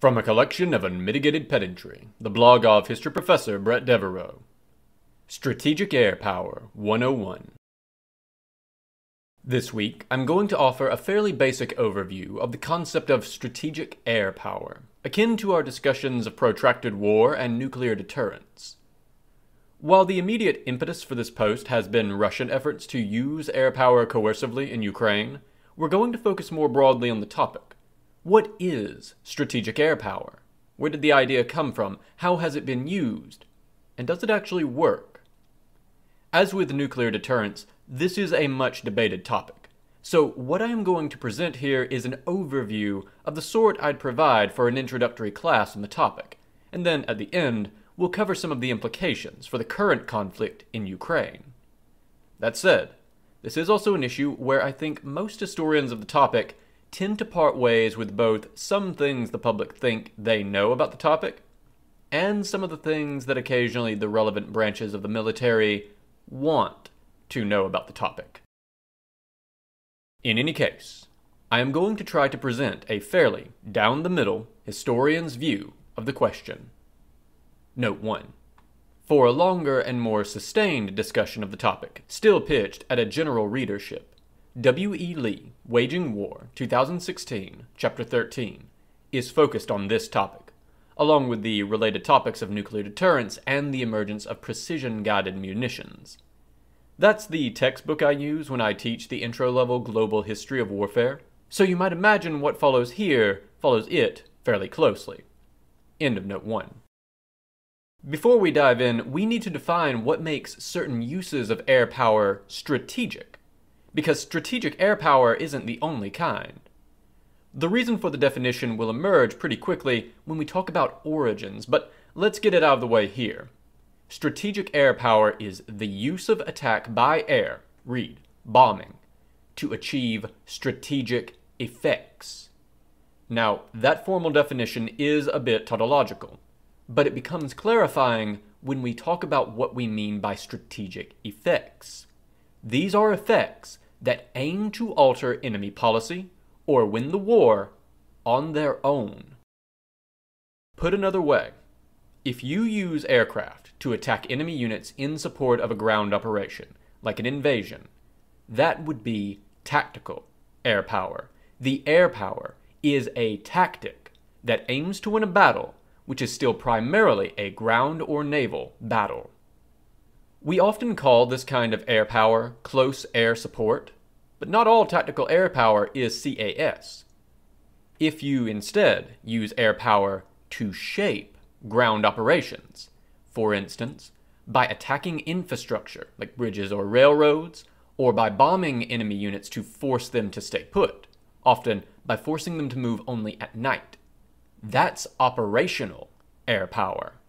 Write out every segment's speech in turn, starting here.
From a collection of unmitigated pedantry, the blog of history professor Bret Devereaux. Strategic Air Power 101. This week, I'm going to offer a fairly basic overview of the concept of strategic air power, akin to our discussions of protracted war and nuclear deterrence. While the immediate impetus for this post has been Russian efforts to use air power coercively in Ukraine, we're going to focus more broadly on the topic. What is strategic air power? Where did the idea come from? How has it been used? And does it actually work? As with nuclear deterrence, this is a much debated topic. So, what I am going to present here is an overview of the sort I'd provide for an introductory class on the topic, and then at the end, we'll cover some of the implications for the current conflict in Ukraine. That said, this is also an issue where I think most historians of the topic tend to part ways with both some things the public think they know about the topic, and some of the things that occasionally the relevant branches of the military want to know about the topic. In any case, I am going to try to present a fairly down the middle historian's view of the question. Note 1. For a longer and more sustained discussion of the topic, still pitched at a general readership, W. E. Lee, Waging War, 2016, Chapter 13, is focused on this topic, along with the related topics of nuclear deterrence and the emergence of precision guided munitions. That's the textbook I use when I teach the intro level global history of warfare, so you might imagine what follows here follows it fairly closely. End of note 1. Before we dive in, we need to define what makes certain uses of air power strategic, because strategic air power isn't the only kind. The reason for the definition will emerge pretty quickly when we talk about origins, but let's get it out of the way here. Strategic air power is the use of attack by air, read, bombing, to achieve strategic effects. Now, that formal definition is a bit tautological, but it becomes clarifying when we talk about what we mean by strategic effects. These are effects that aim to alter enemy policy or win the war on their own. Put another way, if you use aircraft to attack enemy units in support of a ground operation, like an invasion, that would be tactical air power. The air power is a tactic that aims to win a battle, which is still primarily a ground or naval battle. We often call this kind of air power close air support, but not all tactical air power is CAS. If you instead use air power to shape ground operations. For instance, by attacking infrastructure like bridges or railroads, or by bombing enemy units to force them to stay put, often by forcing them to move only at night. That's operational air power.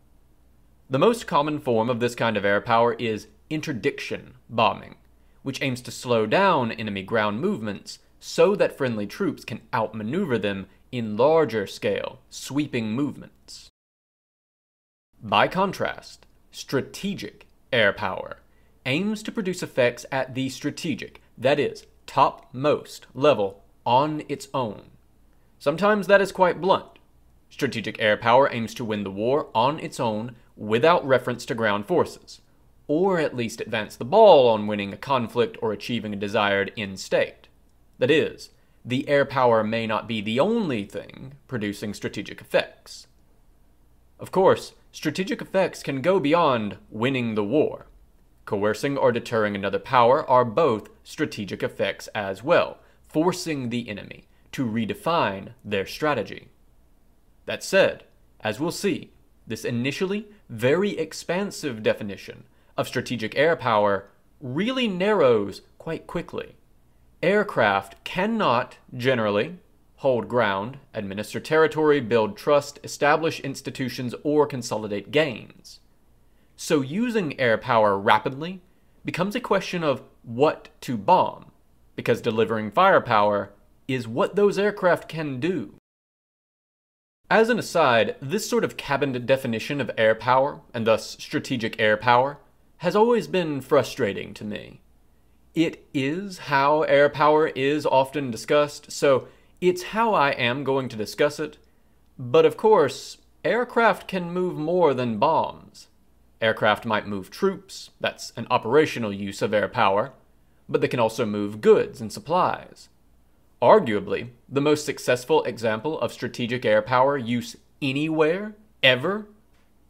The most common form of this kind of air power is interdiction bombing, which aims to slow down enemy ground movements so that friendly troops can outmaneuver them in larger scale, sweeping movements. By contrast, strategic air power aims to produce effects at the strategic, that is, topmost level on its own. Sometimes that is quite blunt. Strategic air power aims to win the war on its own without reference to ground forces, or at least advance the ball on winning a conflict or achieving a desired end state. That is, the air power may not be the only thing producing strategic effects. Of course, strategic effects can go beyond winning the war. Coercing or deterring another power are both strategic effects as well, forcing the enemy to redefine their strategy. That said, as we'll see, this initially very expansive definition of strategic air power really narrows quite quickly. Aircraft cannot, generally, hold ground, administer territory, build trust, establish institutions, or consolidate gains. So using air power rapidly becomes a question of what to bomb, because delivering firepower is what those aircraft can do. As an aside, this sort of cabined definition of air power, and thus strategic air power, has always been frustrating to me. It is how air power is often discussed, so it's how I am going to discuss it, But of course, aircraft can move more than bombs. Aircraft might move troops, that's an operational use of air power, but they can also move goods and supplies. Arguably, the most successful example of strategic air power use anywhere, ever,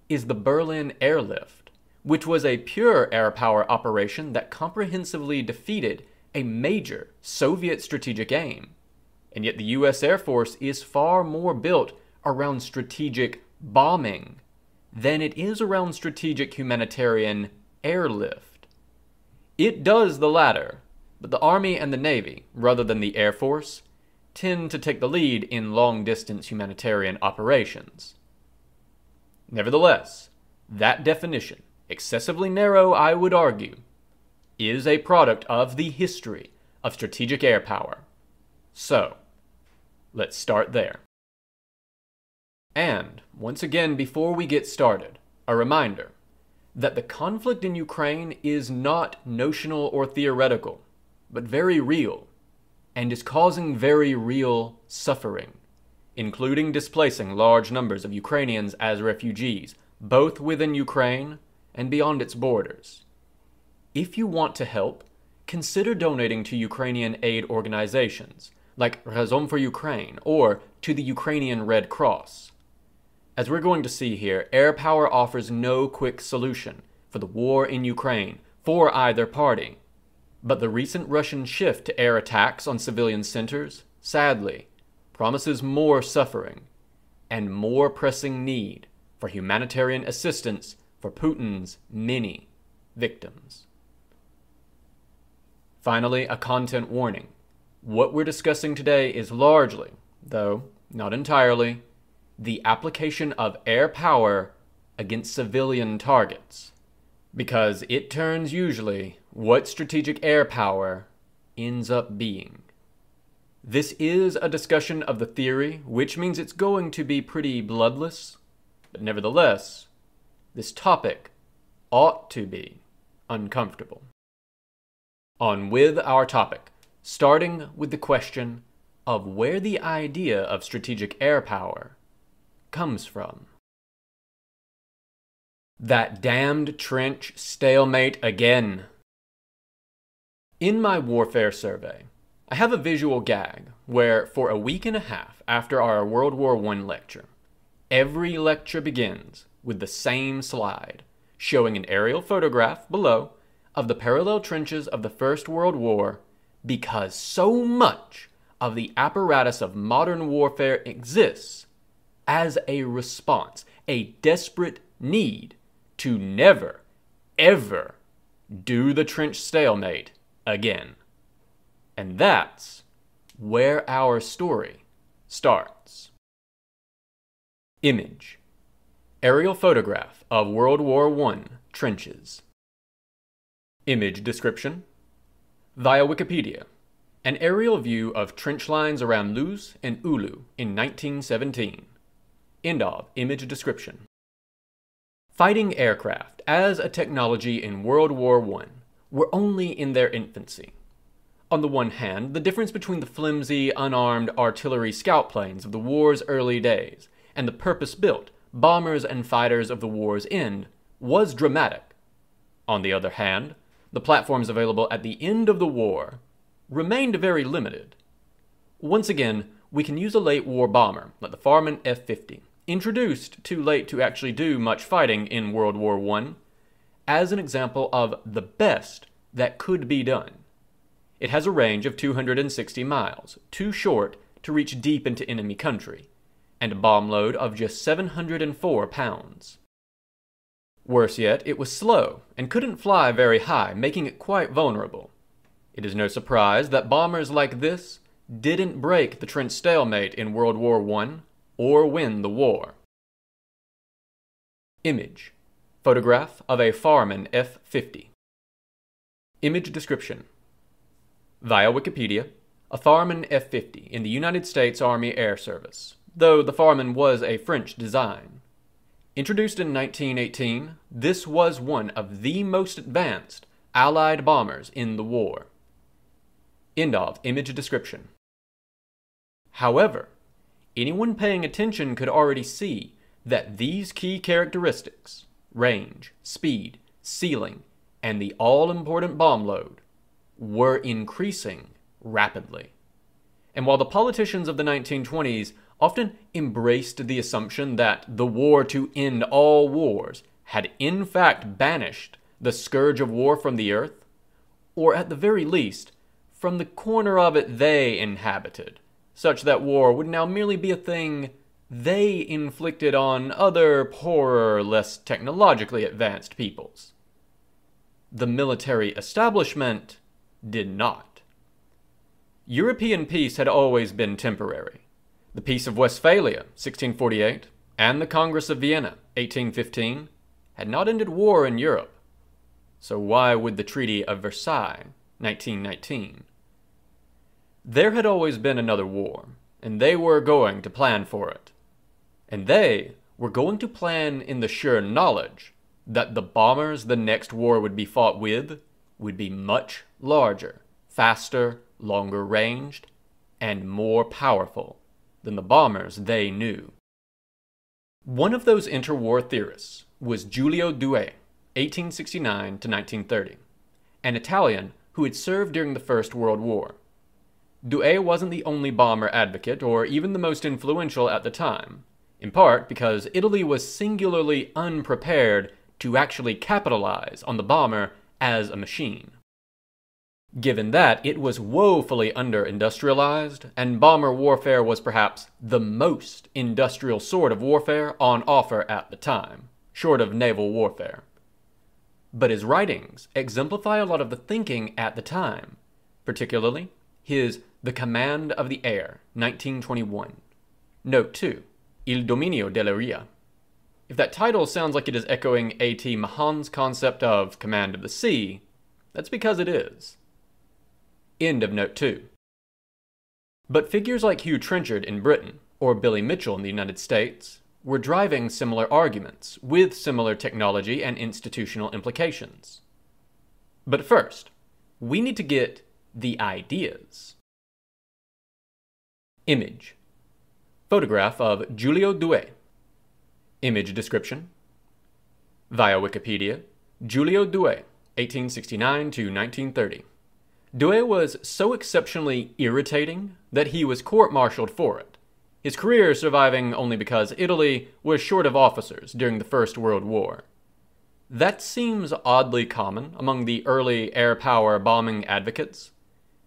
is the Berlin Airlift, which was a pure air power operation that comprehensively defeated a major Soviet strategic aim. And yet the US Air Force is far more built around strategic bombing than it is around strategic humanitarian airlift. It does the latter, but the Army and the Navy, rather than the Air Force, tend to take the lead in long distance humanitarian operations. Nevertheless, that definition, excessively narrow, I would argue, is a product of the history of strategic air power. So, let's start there. And, once again, before we get started, a reminder that the conflict in Ukraine is not notional or theoretical, but very real, and is causing very real suffering, including displacing large numbers of Ukrainians as refugees, both within Ukraine and beyond its borders. If you want to help, consider donating to Ukrainian aid organizations like Razom for Ukraine or to the Ukrainian Red Cross. As we're going to see here, air power offers no quick solution for the war in Ukraine for either party. But the recent Russian shift to air attacks on civilian centers, sadly, promises more suffering and more pressing need for humanitarian assistance for Putin's many victims. Finally, a content warning. What we're discussing today is largely, though not entirely, the application of air power against civilian targets, because it turns usually what strategic air power ends up being. This is a discussion of the theory, which means it's going to be pretty bloodless, but nevertheless, this topic ought to be uncomfortable. On with our topic, starting with the question of where the idea of strategic air power comes from. That damned trench stalemate again. In my warfare survey, I have a visual gag where, for a week and a half after our World War I lecture, every lecture begins with the same slide, showing an aerial photograph below of the parallel trenches of the First World War because so much of the apparatus of modern warfare exists as a response, a desperate need to never, ever do the trench stalemate again. And that's where our story starts. Image Aerial photograph of World War I trenches. Image description Via Wikipedia. An aerial view of trench lines around Loos and Hulluch in 1917. End of image description. Fighting aircraft as a technology in World War I were only in their infancy. On the one hand, the difference between the flimsy, unarmed artillery scout planes of the war's early days and the purpose built bombers and fighters of the war's end was dramatic. On the other hand, the platforms available at the end of the war remained very limited. Once again, we can use a late war bomber like the Farman F 50 introduced too late to actually do much fighting in World War I, as an example of the best that could be done. It has a range of 260 miles, too short to reach deep into enemy country, and a bomb load of just 704 pounds. Worse yet, it was slow and couldn't fly very high, making it quite vulnerable. It is no surprise that bombers like this didn't break the trench stalemate in World War I or win the war. Image Photograph of a Farman F 50. Image description Via Wikipedia, a Farman F 50 in the United States Army Air Service, though the Farman was a French design. Introduced in 1918, this was one of the most advanced Allied bombers in the war. End of image description. However, anyone paying attention could already see that these key characteristics range, speed, ceiling, and the all important bomb load were increasing rapidly. And while the politicians of the 1920s often embraced the assumption that the war to end all wars had in fact banished the scourge of war from the earth, or at the very least, from the corner of it they inhabited, such that war would now merely be a thing they inflicted on other poorer, less technologically advanced peoples. The military establishment did not. European peace had always been temporary. The Peace of Westphalia, 1648, and the Congress of Vienna, 1815, had not ended war in Europe. So why would the Treaty of Versailles, 1919? There had always been another war, and they were going to plan for it. And they were going to plan in the sure knowledge that the bombers the next war would be fought with would be much larger, faster, longer ranged, and more powerful than the bombers they knew. One of those interwar theorists was Giulio Douhet, 1869 to 1930, an Italian who had served during the First World War. Douhet wasn't the only bomber advocate or even the most influential at the time, in part because Italy was singularly unprepared to actually capitalize on the bomber as a machine. Given that it was woefully under industrialized, and bomber warfare was perhaps the most industrial sort of warfare on offer at the time, short of naval warfare. But his writings exemplify a lot of the thinking at the time, particularly his The Command of the Air, 1921. Note 2. Il dominio dell'aria. If that title sounds like it is echoing A.T. Mahan's concept of command of the sea, that's because it is. End of note 2. But figures like Hugh Trenchard in Britain, or Billy Mitchell in the United States, were driving similar arguments, with similar technology and institutional implications. But first, we need to get the ideas. Image Photograph of Giulio Douhet. Image description Via Wikipedia Giulio Douhet, 1869 to 1930. Douhet was so exceptionally irritating that he was court martialed for it, his career surviving only because Italy was short of officers during the First World War. That seems oddly common among the early air power bombing advocates.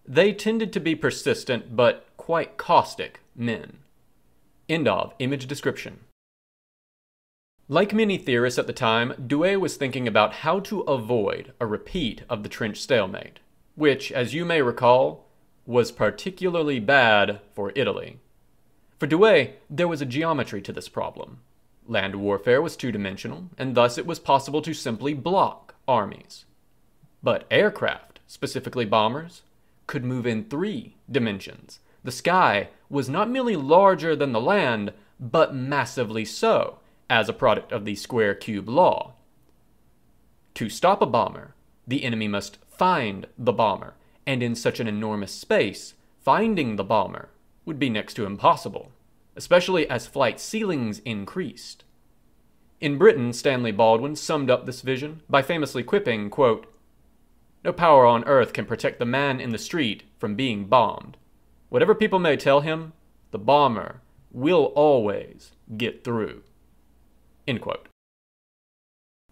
They tended to be persistent but quite caustic men. End of image description. Like many theorists at the time, Douhet was thinking about how to avoid a repeat of the trench stalemate, which, as you may recall, was particularly bad for Italy. For Douhet, there was a geometry to this problem. Land warfare was two dimensional, and thus it was possible to simply block armies. But aircraft, specifically bombers, could move in three dimensions, the sky was not merely larger than the land, but massively so, as a product of the square cube law. To stop a bomber, the enemy must find the bomber, and in such an enormous space, finding the bomber would be next to impossible, especially as flight ceilings increased. In Britain, Stanley Baldwin summed up this vision by famously quipping, quote, No power on earth can protect the man in the street from being bombed. Whatever people may tell him, the bomber will always get through.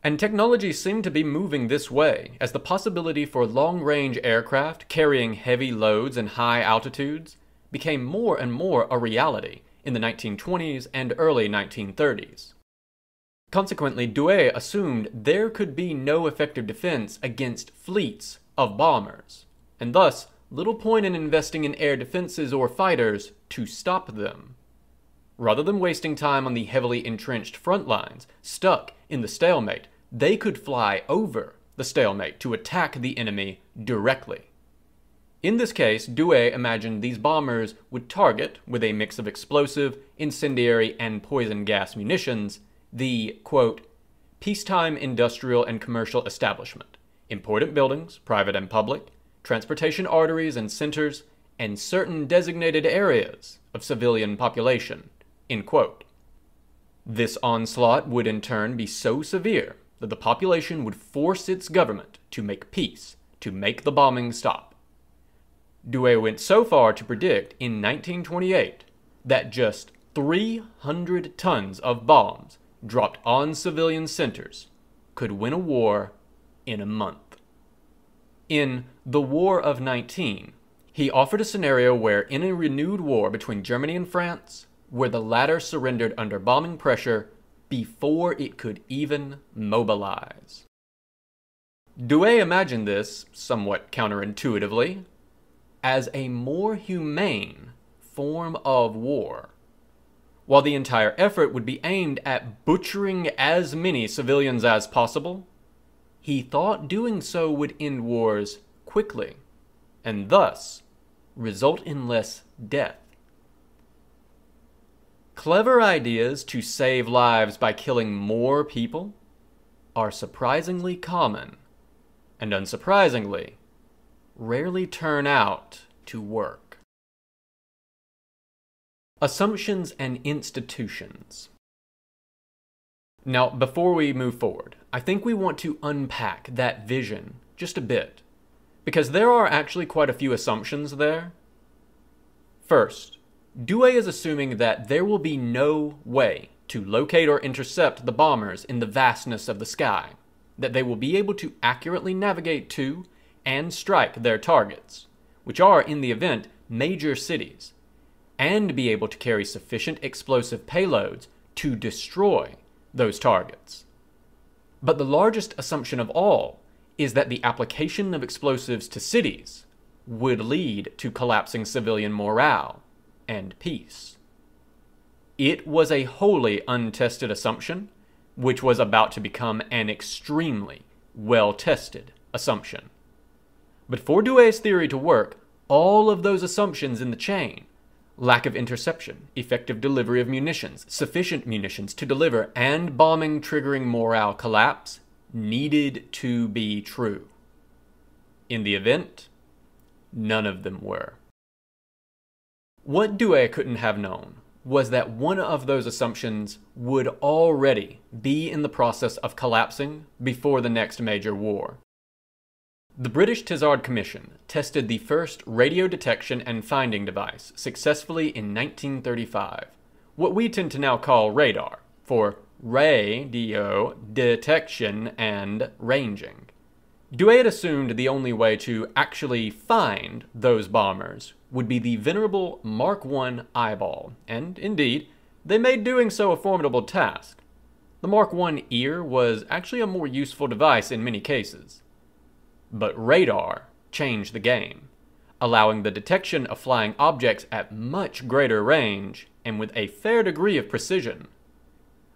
And technology seemed to be moving this way as the possibility for long range aircraft carrying heavy loads and high altitudes became more and more a reality in the 1920s and early 1930s. Consequently, Douhet assumed there could be no effective defense against fleets of bombers, and thus little point in investing in air defenses or fighters to stop them. Rather than wasting time on the heavily entrenched front lines, stuck in the stalemate, they could fly over the stalemate to attack the enemy directly. In this case, Douhet imagined these bombers would target, with a mix of explosive, incendiary, and poison gas munitions, the, quote, peacetime industrial and commercial establishment, important buildings, private and public, transportation arteries and centers, and certain designated areas of civilian population. This onslaught would in turn be so severe that the population would force its government to make peace to make the bombing stop. Douhet went so far to predict in 1928 that just 300 tons of bombs dropped on civilian centers could win a war in a month. In The War of 19, he offered a scenario where, in a renewed war between Germany and France, where the latter surrendered under bombing pressure before it could even mobilize. Douhet imagined this, somewhat counterintuitively, as a more humane form of war. While the entire effort would be aimed at butchering as many civilians as possible, he thought doing so would end wars quickly, and thus result in less death. Clever ideas to save lives by killing more people are surprisingly common, and unsurprisingly, rarely turn out to work. Assumptions and institutions. Now, before we move forward, I think we want to unpack that vision just a bit, because there are actually quite a few assumptions there. First, Douhet is assuming that there will be no way to locate or intercept the bombers in the vastness of the sky, that they will be able to accurately navigate to and strike their targets, which are, in the event, major cities, and be able to carry sufficient explosive payloads to destroy those targets. But the largest assumption of all is that the application of explosives to cities would lead to collapsing civilian morale and peace. It was a wholly untested assumption, which was about to become an extremely well tested assumption. But for Douhet's theory to work, all of those assumptions in the chain lack of interception, effective delivery of munitions, sufficient munitions to deliver, and bombing triggering morale collapse needed to be true. In the event, none of them were. What Douhet couldn't have known was that one of those assumptions would already be in the process of collapsing before the next major war. The British Tizard Commission tested the first radio detection and finding device successfully in 1935, what we tend to now call radar, for radio detection and ranging. Douhet assumed the only way to actually find those bombers would be the venerable Mark I eyeball, and indeed, they made doing so a formidable task. The Mark I ear was actually a more useful device in many cases. But radar changed the game, allowing the detection of flying objects at much greater range and with a fair degree of precision.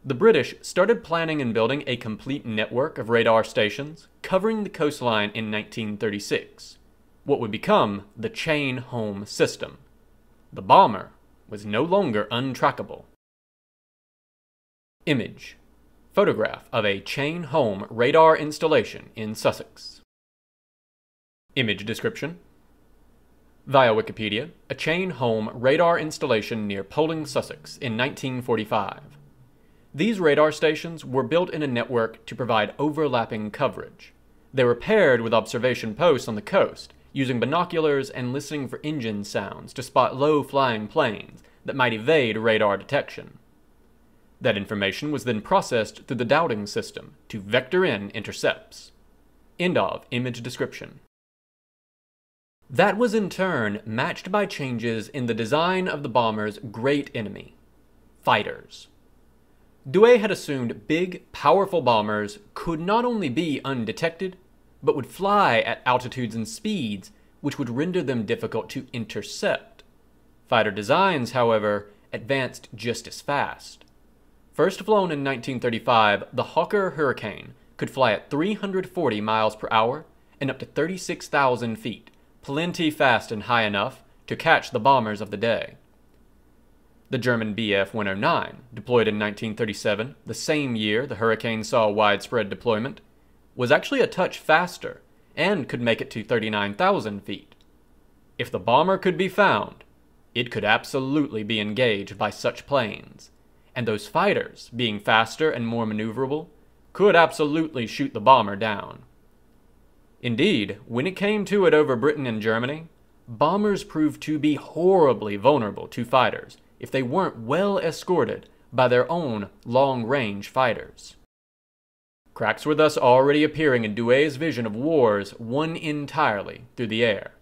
The British started planning and building a complete network of radar stations covering the coastline in 1936 what would become the chain home system. The bomber was no longer untrackable. Image Photograph of a chain home radar installation in Sussex. Image description Via Wikipedia, a chain home radar installation near Poling, Sussex in 1945. These radar stations were built in a network to provide overlapping coverage. They were paired with observation posts on the coast using binoculars and listening for engine sounds to spot low flying planes that might evade radar detection. That information was then processed through the Dowding system to vector in intercepts. End of image description. That was in turn matched by changes in the design of the bomber's great enemy, fighters. Douhet had assumed big, powerful bombers could not only be undetected, but would fly at altitudes and speeds which would render them difficult to intercept. Fighter designs, however, advanced just as fast. First flown in 1935, the Hawker Hurricane could fly at 340 miles per hour and up to 36,000 feet, plenty fast and high enough to catch the bombers of the day. The German Bf 109, deployed in 1937, the same year the Hurricane saw widespread deployment, was actually a touch faster and could make it to 39,000 feet. If the bomber could be found, it could absolutely be engaged by such planes, and those fighters, being faster and more maneuverable, could absolutely shoot the bomber down. Indeed, when it came to it over Britain and Germany, bombers proved to be horribly vulnerable to fighters if they weren't well escorted by their own long range fighters. Cracks were thus already appearing in Douhet's vision of wars won entirely through the air.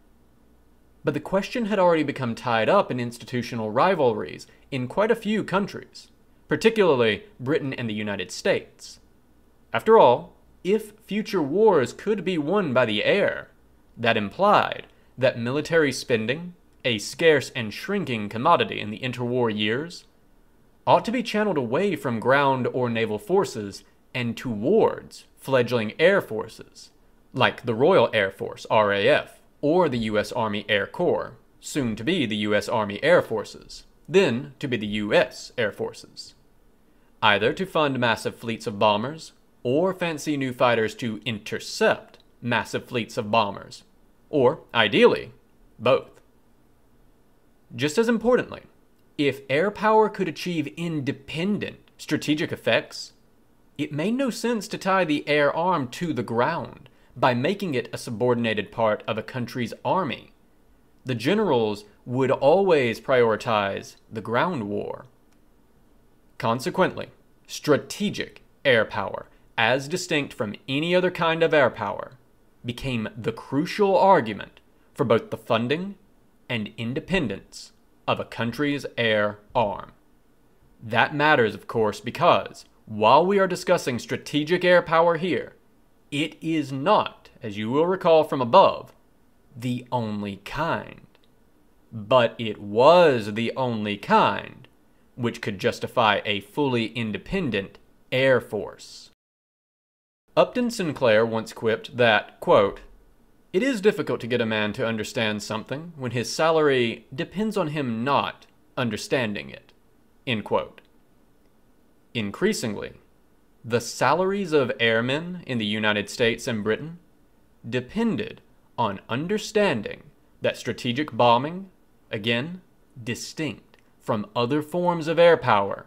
But the question had already become tied up in institutional rivalries in quite a few countries, particularly Britain and the United States. After all, if future wars could be won by the air, that implied that military spending, a scarce and shrinking commodity in the interwar years, ought to be channeled away from ground or naval forces and towards fledgling air forces, like the Royal Air Force, RAF, or the U.S. Army Air Corps, soon to be the U.S. Army Air Forces, then to be the U.S. Air Forces. Either to fund massive fleets of bombers, or fancy new fighters to intercept massive fleets of bombers, or, ideally, both. Just as importantly, if air power could achieve independent strategic effects, it made no sense to tie the air arm to the ground by making it a subordinated part of a country's army. The generals would always prioritize the ground war. Consequently, strategic air power, as distinct from any other kind of air power, became the crucial argument for both the funding and independence of a country's air arm. That matters, of course, because while we are discussing strategic air power here, it is not, as you will recall from above, the only kind. But it was the only kind which could justify a fully independent air force. Upton Sinclair once quipped that, quote, It is difficult to get a man to understand something when his salary depends on him not understanding it. Increasingly, the salaries of airmen in the United States and Britain depended on understanding that strategic bombing, again, distinct from other forms of air power,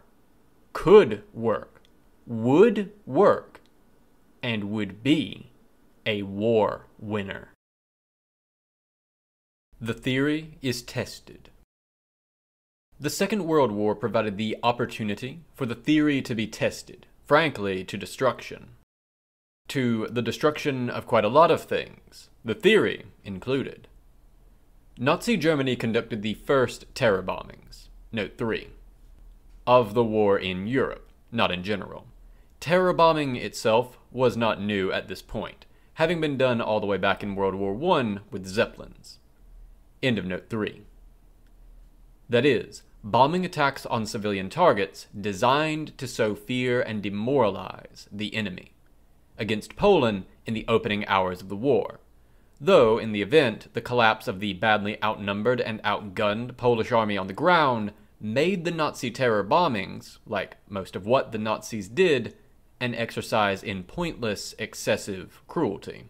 could work, would work and would be a war winner. The theory is tested. The Second World War provided the opportunity for the theory to be tested, frankly, to destruction. To the destruction of quite a lot of things, the theory included. Nazi Germany conducted the first terror bombings, note 3, of the war in Europe, not in general. Terror bombing itself was not new at this point, having been done all the way back in World War I with Zeppelins. End of note 3. That is, bombing attacks on civilian targets designed to sow fear and demoralize the enemy against Poland in the opening hours of the war. Though, in the event, the collapse of the badly outnumbered and outgunned Polish army on the ground made the Nazi terror bombings, like most of what the Nazis did, an exercise in pointless, excessive cruelty.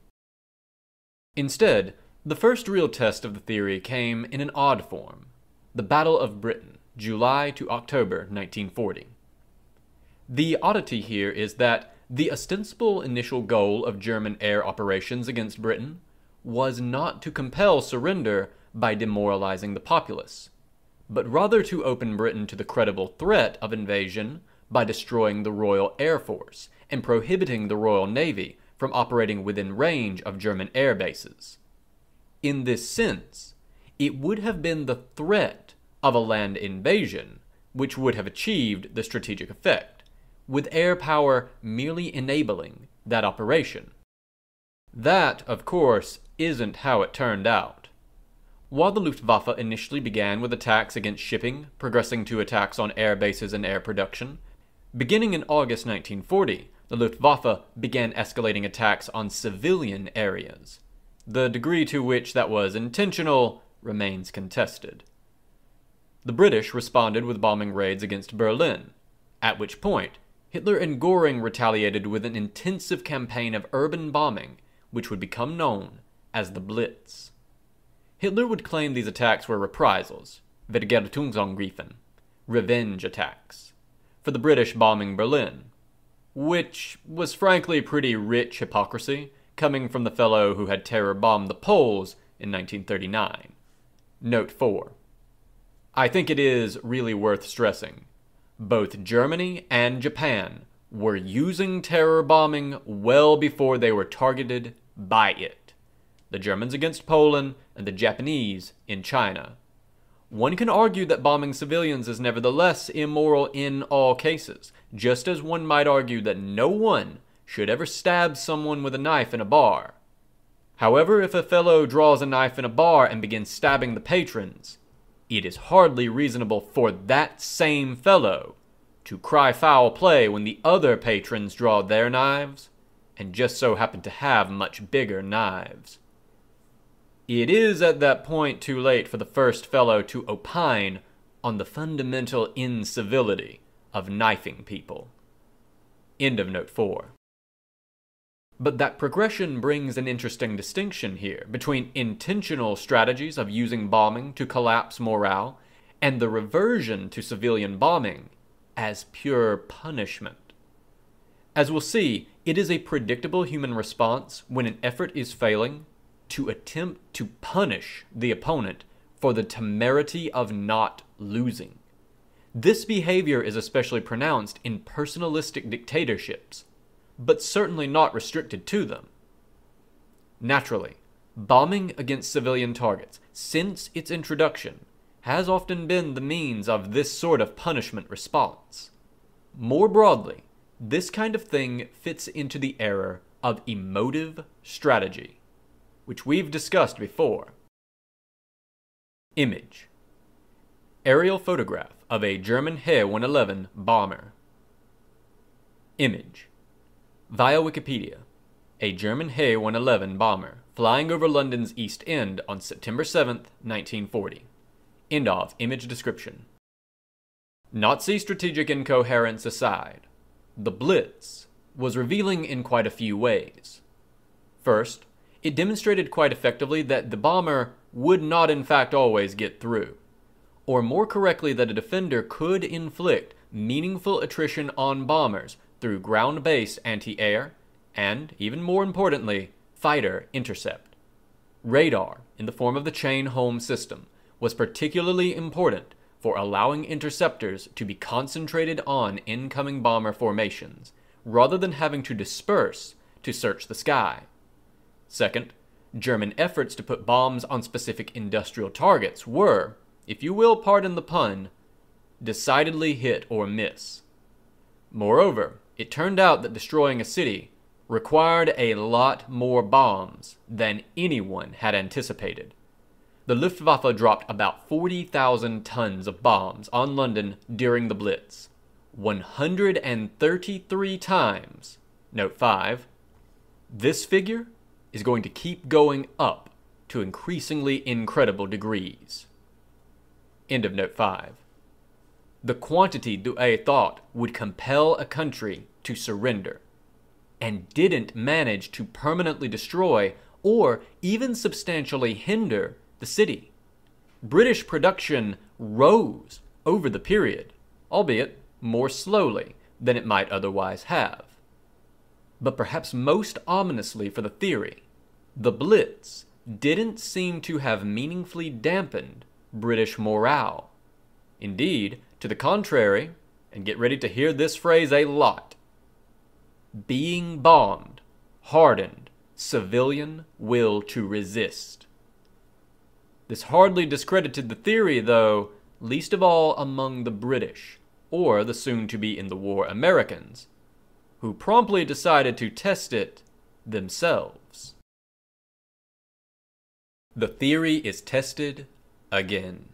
Instead, the first real test of the theory came in an odd form the Battle of Britain, July to October 1940. The oddity here is that the ostensible initial goal of German air operations against Britain was not to compel surrender by demoralizing the populace, but rather to open Britain to the credible threat of invasion by destroying the Royal Air Force and prohibiting the Royal Navy from operating within range of German air bases. In this sense, it would have been the threat of a land invasion which would have achieved the strategic effect, with air power merely enabling that operation. That, of course, isn't how it turned out. While the Luftwaffe initially began with attacks against shipping, progressing to attacks on air bases and air production, Beginning in August 1940, the Luftwaffe began escalating attacks on civilian areas. The degree to which that was intentional remains contested. The British responded with bombing raids against Berlin, at which point Hitler and Goring retaliated with an intensive campaign of urban bombing which would become known as the Blitz. Hitler would claim these attacks were reprisals, Vergeltungsangriffen, revenge attacks, for the British bombing Berlin, which was frankly pretty rich hypocrisy coming from the fellow who had terror bombed the Poles in 1939. Note 4. I think it is really worth stressing. Both Germany and Japan were using terror bombing well before they were targeted by it. The Germans against Poland and the Japanese in China. One can argue that bombing civilians is nevertheless immoral in all cases, just as one might argue that no one should ever stab someone with a knife in a bar. However, if a fellow draws a knife in a bar and begins stabbing the patrons, it is hardly reasonable for that same fellow to cry foul play when the other patrons draw their knives and just so happen to have much bigger knives. It is at that point too late for the first fellow to opine on the fundamental incivility of knifing people. End of note 4. But that progression brings an interesting distinction here between intentional strategies of using bombing to collapse morale and the reversion to civilian bombing as pure punishment. As we'll see, it is a predictable human response when an effort is failing to attempt to punish the opponent for the temerity of not losing. This behavior is especially pronounced in personalistic dictatorships but certainly not restricted to them. Naturally, bombing against civilian targets, since its introduction, has often been the means of this sort of punishment response. More broadly, this kind of thing fits into the error of emotive strategy, which we've discussed before. Image Aerial photograph of a German He 111 bomber. Image Via Wikipedia, a German He 111 bomber flying over London's East End on September 7, 1940. End of image description. Nazi strategic incoherence aside, the Blitz was revealing in quite a few ways. First, it demonstrated quite effectively that the bomber would not in fact always get through, or more correctly, that a defender could inflict meaningful attrition on bombers through ground based anti air and, even more importantly, fighter intercept. Radar, in the form of the chain home system, was particularly important for allowing interceptors to be concentrated on incoming bomber formations rather than having to disperse to search the sky. Second, German efforts to put bombs on specific industrial targets were, if you will pardon the pun, decidedly hit or miss. Moreover, it turned out that destroying a city required a lot more bombs than anyone had anticipated. The Luftwaffe dropped about 40,000 tons of bombs on London during the Blitz. 133 times. Note 5. This figure is going to keep going up to increasingly incredible degrees. End of note 5 the quantity Douhet thought would compel a country to surrender, and didn't manage to permanently destroy or even substantially hinder the city. British production rose over the period, albeit more slowly than it might otherwise have. But perhaps most ominously for the theory, the Blitz didn't seem to have meaningfully dampened British morale. Indeed, to the contrary, and get ready to hear this phrase a lot being bombed hardened civilian will to resist. This hardly discredited the theory, though, least of all among the British, or the soon to be in the war Americans, who promptly decided to test it themselves. The theory is tested again.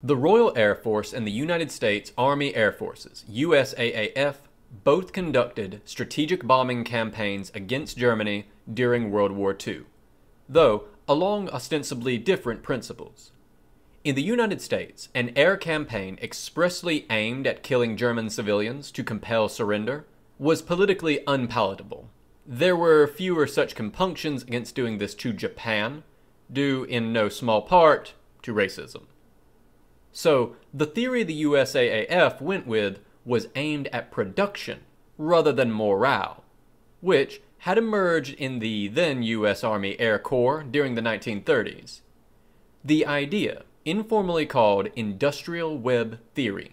The Royal Air Force and the United States Army Air Forces, USAAF, both conducted strategic bombing campaigns against Germany during World War II, though along ostensibly different principles. In the United States, an air campaign expressly aimed at killing German civilians to compel surrender was politically unpalatable. There were fewer such compunctions against doing this to Japan, due in no small part to racism. So, the theory the USAAF went with was aimed at production rather than morale, which had emerged in the then US Army Air Corps during the 1930s. The idea, informally called industrial web theory,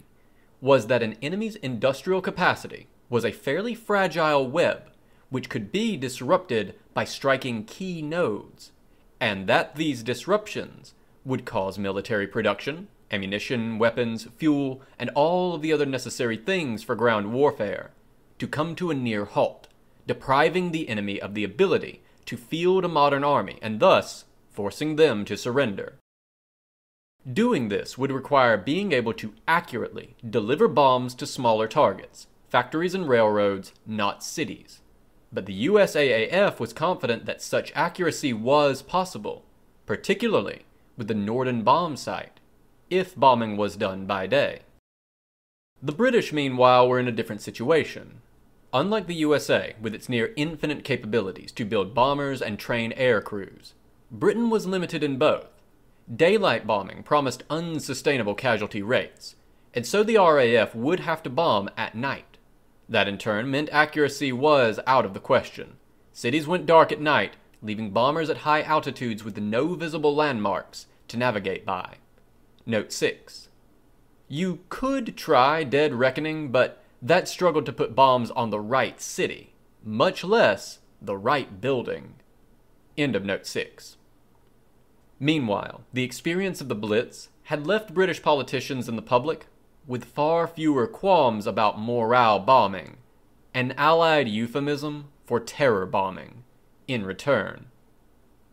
was that an enemy's industrial capacity was a fairly fragile web which could be disrupted by striking key nodes, and that these disruptions would cause military production, ammunition, weapons, fuel, and all of the other necessary things for ground warfare to come to a near halt, depriving the enemy of the ability to field a modern army and thus forcing them to surrender. Doing this would require being able to accurately deliver bombs to smaller targets, factories and railroads, not cities. But the USAAF was confident that such accuracy was possible, particularly with the Norden bomb sight, if bombing was done by day. The British, meanwhile, were in a different situation. Unlike the USA, with its near infinite capabilities to build bombers and train air crews, Britain was limited in both. Daylight bombing promised unsustainable casualty rates, and so the RAF would have to bomb at night. That in turn meant accuracy was out of the question. Cities went dark at night, leaving bombers at high altitudes with no visible landmarks to navigate by. Note 6. You could try Dead Reckoning, but that struggled to put bombs on the right city, much less the right building. End of note 6. Meanwhile, the experience of the Blitz had left British politicians and the public with far fewer qualms about morale bombing, an Allied euphemism for terror bombing, in return.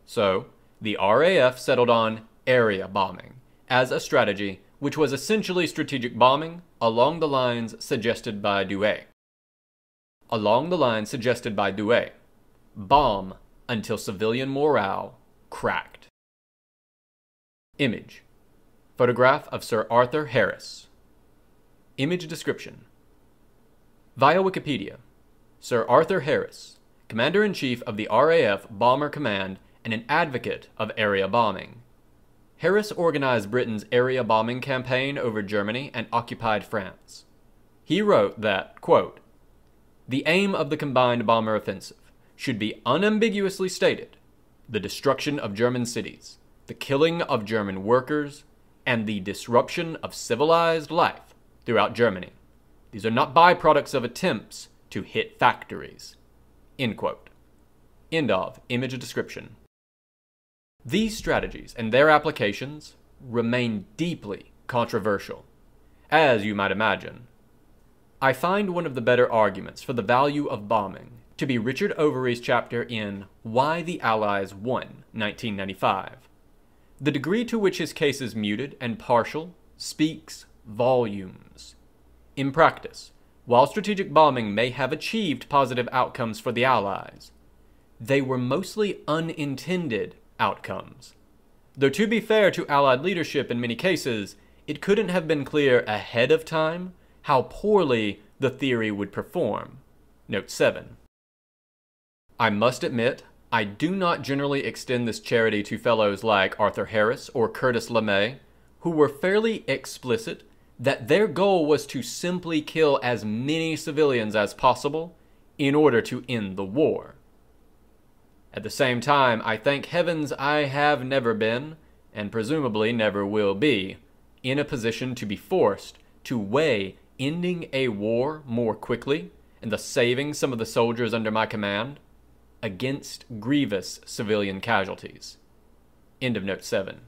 So, the RAF settled on area bombing as a strategy which was essentially strategic bombing along the lines suggested by Douhet. Along the lines suggested by Douhet, bomb until civilian morale cracked. Image Photograph of Sir Arthur Harris. Image description Via Wikipedia Sir Arthur Harris, Commander in Chief of the RAF Bomber Command and an advocate of area bombing. Harris organized Britain's area bombing campaign over Germany and occupied France. He wrote that, quote, The aim of the combined bomber offensive should be unambiguously stated the destruction of German cities the killing of German workers, and the disruption of civilized life throughout Germany. These are not byproducts of attempts to hit factories. End quote. End of image description. These strategies and their applications remain deeply controversial, as you might imagine. I find one of the better arguments for the value of bombing to be Richard Overy's chapter in Why the Allies Won 1995 the degree to which his case is muted and partial speaks volumes. In practice, while strategic bombing may have achieved positive outcomes for the Allies, they were mostly unintended outcomes. Though to be fair to Allied leadership in many cases, it couldn't have been clear ahead of time how poorly the theory would perform. Note 7. I must admit, I do not generally extend this charity to fellows like Arthur Harris or Curtis LeMay, who were fairly explicit that their goal was to simply kill as many civilians as possible in order to end the war. At the same time, I thank heavens I have never been, and presumably never will be, in a position to be forced to weigh ending a war more quickly and thus saving some of the soldiers under my command against grievous civilian casualties. End of note 7.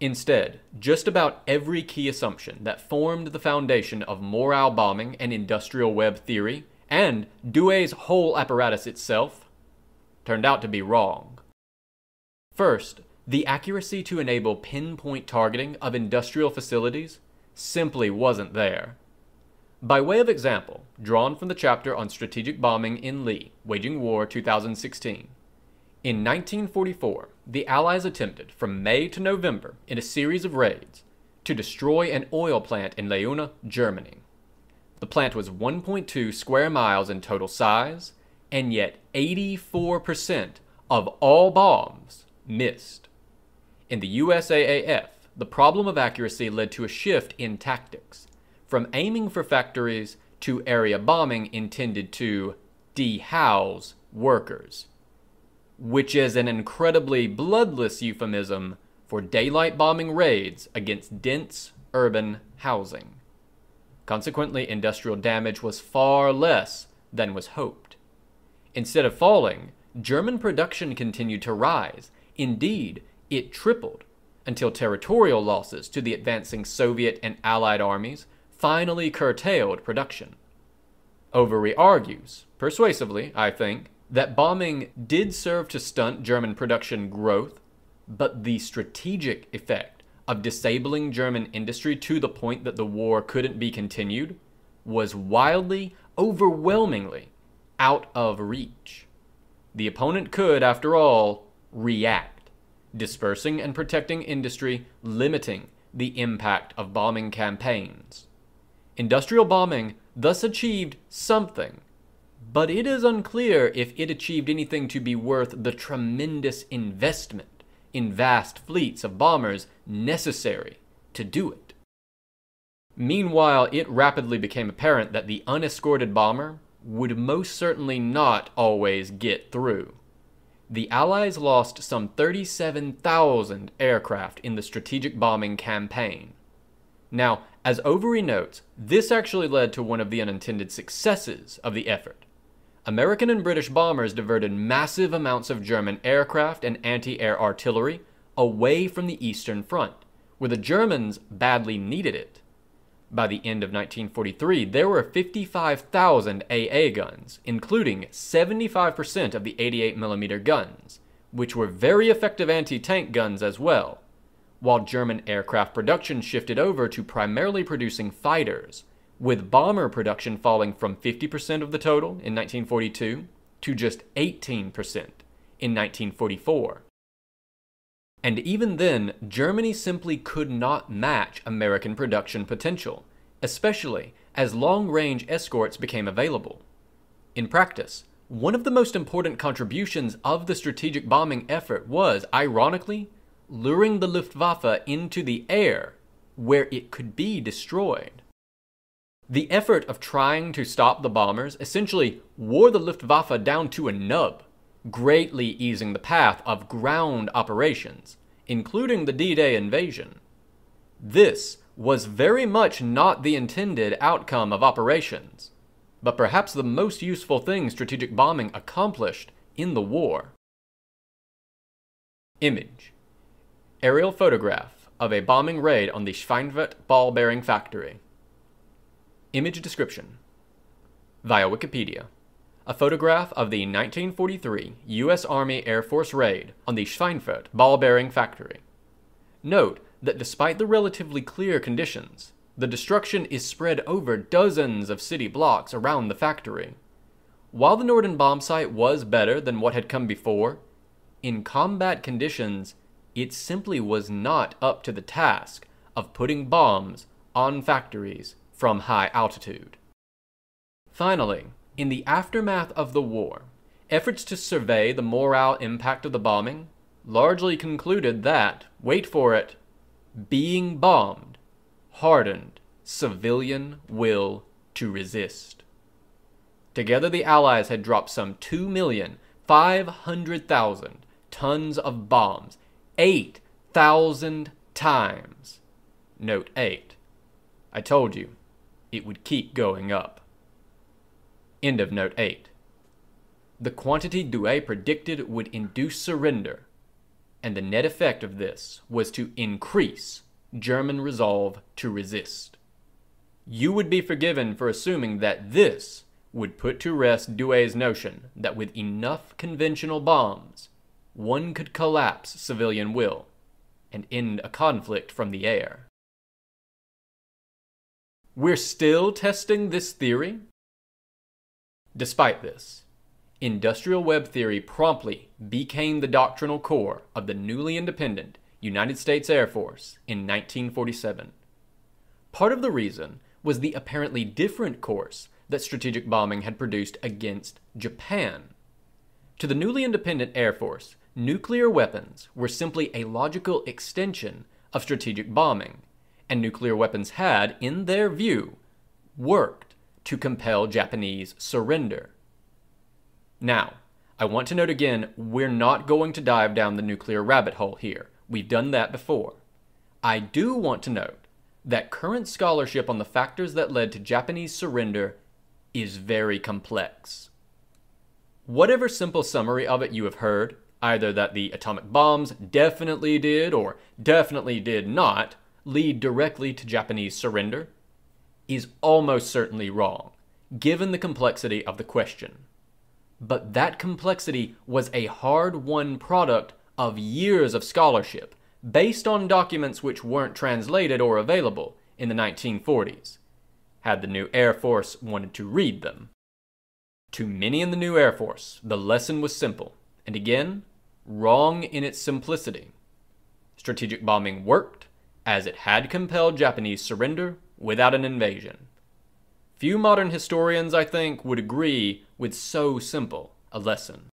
Instead, just about every key assumption that formed the foundation of morale bombing and industrial web theory, and Douhet's whole apparatus itself, turned out to be wrong. First, the accuracy to enable pinpoint targeting of industrial facilities simply wasn't there. By way of example, drawn from the chapter on strategic bombing in Lee, Waging War 2016. In 1944, the Allies attempted from May to November in a series of raids to destroy an oil plant in Leuna, Germany. The plant was 1.2 square miles in total size, and yet 84% of all bombs missed. In the USAAF, the problem of accuracy led to a shift in tactics, from aiming for factories to area bombing intended to dehouse workers, which is an incredibly bloodless euphemism for daylight bombing raids against dense urban housing. Consequently, industrial damage was far less than was hoped. Instead of falling, German production continued to rise. Indeed, it tripled until territorial losses to the advancing Soviet and Allied armies finally curtailed production. Overy argues, persuasively, I think, that bombing did serve to stunt German production growth, but the strategic effect of disabling German industry to the point that the war couldn't be continued was wildly, overwhelmingly out of reach. The opponent could, after all, react, dispersing and protecting industry, limiting the impact of bombing campaigns. Industrial bombing thus achieved something, but it is unclear if it achieved anything to be worth the tremendous investment in vast fleets of bombers necessary to do it. Meanwhile, it rapidly became apparent that the unescorted bomber would most certainly not always get through. The Allies lost some 37,000 aircraft in the strategic bombing campaign. Now, as Overy notes, this actually led to one of the unintended successes of the effort. American and British bombers diverted massive amounts of German aircraft and anti air artillery away from the Eastern Front, where the Germans badly needed it. By the end of 1943, there were 55,000 AA guns, including 75% of the 88mm guns, which were very effective anti tank guns as well, while German aircraft production shifted over to primarily producing fighters, with bomber production falling from 50% of the total in 1942 to just 18% in 1944. And even then, Germany simply could not match American production potential, especially as long range escorts became available. In practice, one of the most important contributions of the strategic bombing effort was, ironically, luring the Luftwaffe into the air where it could be destroyed. The effort of trying to stop the bombers essentially wore the Luftwaffe down to a nub greatly easing the path of ground operations, including the D Day invasion. This was very much not the intended outcome of operations, but perhaps the most useful thing strategic bombing accomplished in the war. Image Aerial photograph of a bombing raid on the Schweinfurt ball bearing factory. Image description via Wikipedia a photograph of the 1943 U.S. Army Air Force raid on the Schweinfurt ball bearing factory. Note that despite the relatively clear conditions, the destruction is spread over dozens of city blocks around the factory. While the Norden bomb sight was better than what had come before, in combat conditions, it simply was not up to the task of putting bombs on factories from high altitude. Finally, in the aftermath of the war, efforts to survey the morale impact of the bombing largely concluded that, wait for it, being bombed hardened civilian will to resist. Together, the Allies had dropped some 2,500,000 tons of bombs, 8,000 times. Note 8. I told you, it would keep going up. End of note 8. The quantity Douhet predicted would induce surrender, and the net effect of this was to increase German resolve to resist. You would be forgiven for assuming that this would put to rest Douhet's notion that with enough conventional bombs, one could collapse civilian will and end a conflict from the air. We're still testing this theory? Despite this, industrial web theory promptly became the doctrinal core of the newly independent United States Air Force in 1947. Part of the reason was the apparently different course that strategic bombing had produced against Japan. To the newly independent Air Force, nuclear weapons were simply a logical extension of strategic bombing, and nuclear weapons had, in their view, worked to compel Japanese surrender. Now, I want to note again, we're not going to dive down the nuclear rabbit hole here. We've done that before. I do want to note that current scholarship on the factors that led to Japanese surrender is very complex. Whatever simple summary of it you have heard, either that the atomic bombs definitely did or definitely did not lead directly to Japanese surrender, is almost certainly wrong, given the complexity of the question. But that complexity was a hard won product of years of scholarship based on documents which weren't translated or available in the 1940s, had the new Air Force wanted to read them. To many in the new Air Force, the lesson was simple, and again, wrong in its simplicity. Strategic bombing worked, as it had compelled Japanese surrender without an invasion. Few modern historians, I think, would agree with so simple a lesson.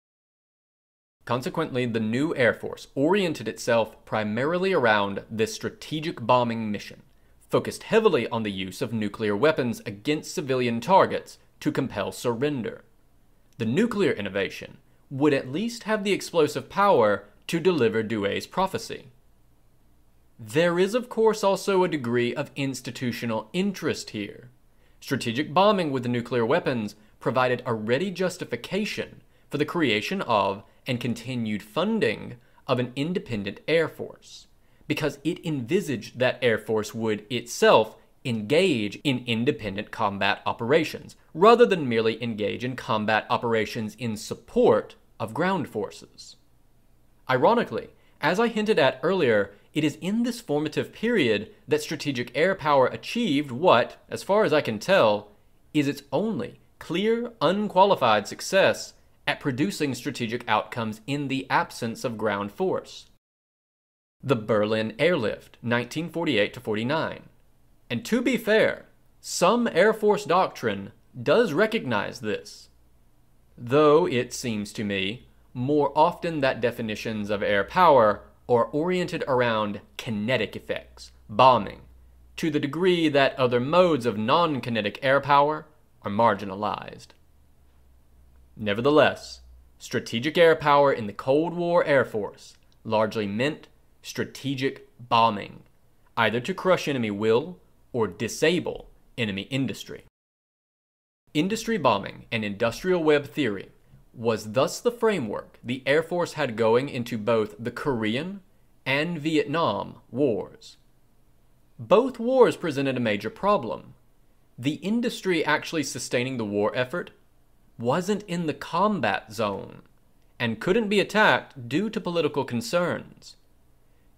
Consequently, the new Air Force oriented itself primarily around this strategic bombing mission, focused heavily on the use of nuclear weapons against civilian targets to compel surrender. The nuclear innovation would at least have the explosive power to deliver Douhet's prophecy. There is, of course, also a degree of institutional interest here. Strategic bombing with the nuclear weapons provided a ready justification for the creation of and continued funding of an independent Air Force, because it envisaged that Air Force would itself engage in independent combat operations, rather than merely engage in combat operations in support of ground forces. Ironically, as I hinted at earlier, it is in this formative period that strategic air power achieved what, as far as I can tell, is its only clear, unqualified success at producing strategic outcomes in the absence of ground force. The Berlin Airlift, 1948 to 49. And to be fair, some Air Force doctrine does recognize this. Though it seems to me, more often that definitions of air power are oriented around kinetic effects, bombing, to the degree that other modes of non kinetic air power are marginalized. Nevertheless, strategic air power in the Cold War Air Force largely meant strategic bombing, either to crush enemy will or disable enemy industry. Industry bombing and industrial web theory was thus the framework the Air Force had going into both the Korean and Vietnam wars. Both wars presented a major problem. The industry actually sustaining the war effort wasn't in the combat zone and couldn't be attacked due to political concerns.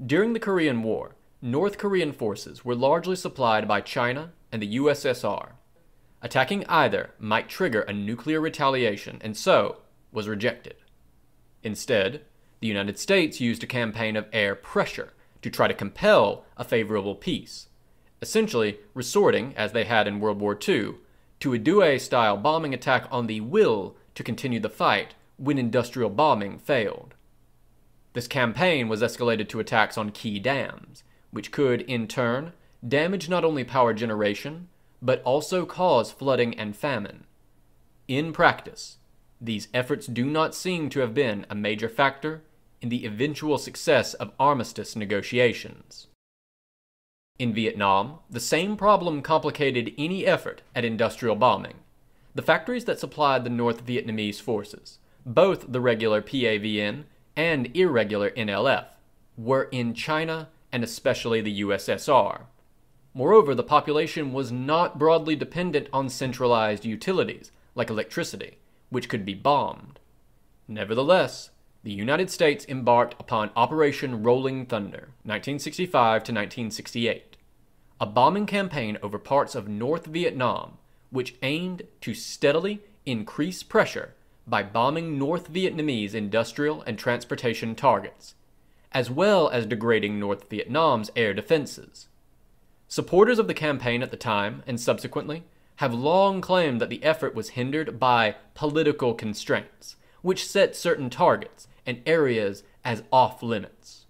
During the Korean War, North Korean forces were largely supplied by China and the USSR. Attacking either might trigger a nuclear retaliation and so was rejected. Instead, the United States used a campaign of air pressure to try to compel a favorable peace, essentially resorting, as they had in World War II, to a Douhet style bombing attack on the will to continue the fight when industrial bombing failed. This campaign was escalated to attacks on key dams, which could, in turn, damage not only power generation, but also cause flooding and famine. In practice, these efforts do not seem to have been a major factor in the eventual success of armistice negotiations. In Vietnam, the same problem complicated any effort at industrial bombing. The factories that supplied the North Vietnamese forces, both the regular PAVN and irregular NLF, were in China and especially the USSR. Moreover, the population was not broadly dependent on centralized utilities, like electricity, which could be bombed. Nevertheless, the United States embarked upon Operation Rolling Thunder, 1965 to 1968 a bombing campaign over parts of North Vietnam, which aimed to steadily increase pressure by bombing North Vietnamese industrial and transportation targets, as well as degrading North Vietnam's air defenses. Supporters of the campaign at the time and subsequently have long claimed that the effort was hindered by political constraints, which set certain targets and areas as off limits.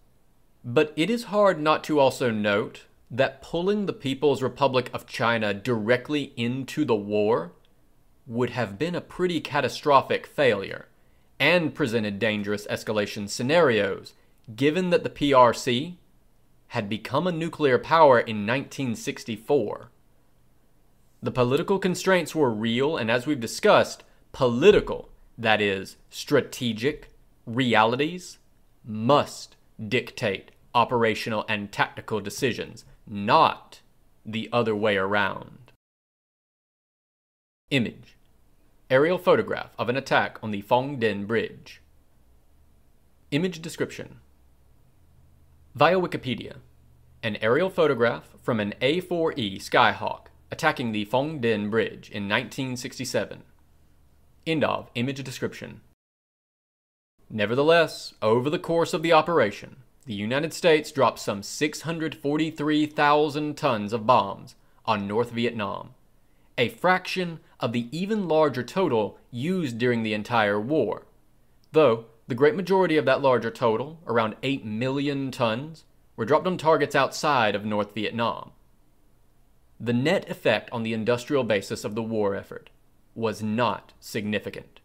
But it is hard not to also note that pulling the People's Republic of China directly into the war would have been a pretty catastrophic failure and presented dangerous escalation scenarios, given that the PRC had become a nuclear power in 1964. The political constraints were real, and as we've discussed, political, that is, strategic, realities must dictate operational and tactical decisions, not the other way around. Image Aerial photograph of an attack on the Fongden Bridge. Image description Via Wikipedia, an aerial photograph from an A4E Skyhawk attacking the Fongden Bridge in 1967. End of image description. Nevertheless, over the course of the operation, the United States dropped some 643,000 tons of bombs on North Vietnam, a fraction of the even larger total used during the entire war. Though the great majority of that larger total, around 8 million tons, were dropped on targets outside of North Vietnam. The net effect on the industrial basis of the war effort was not significant.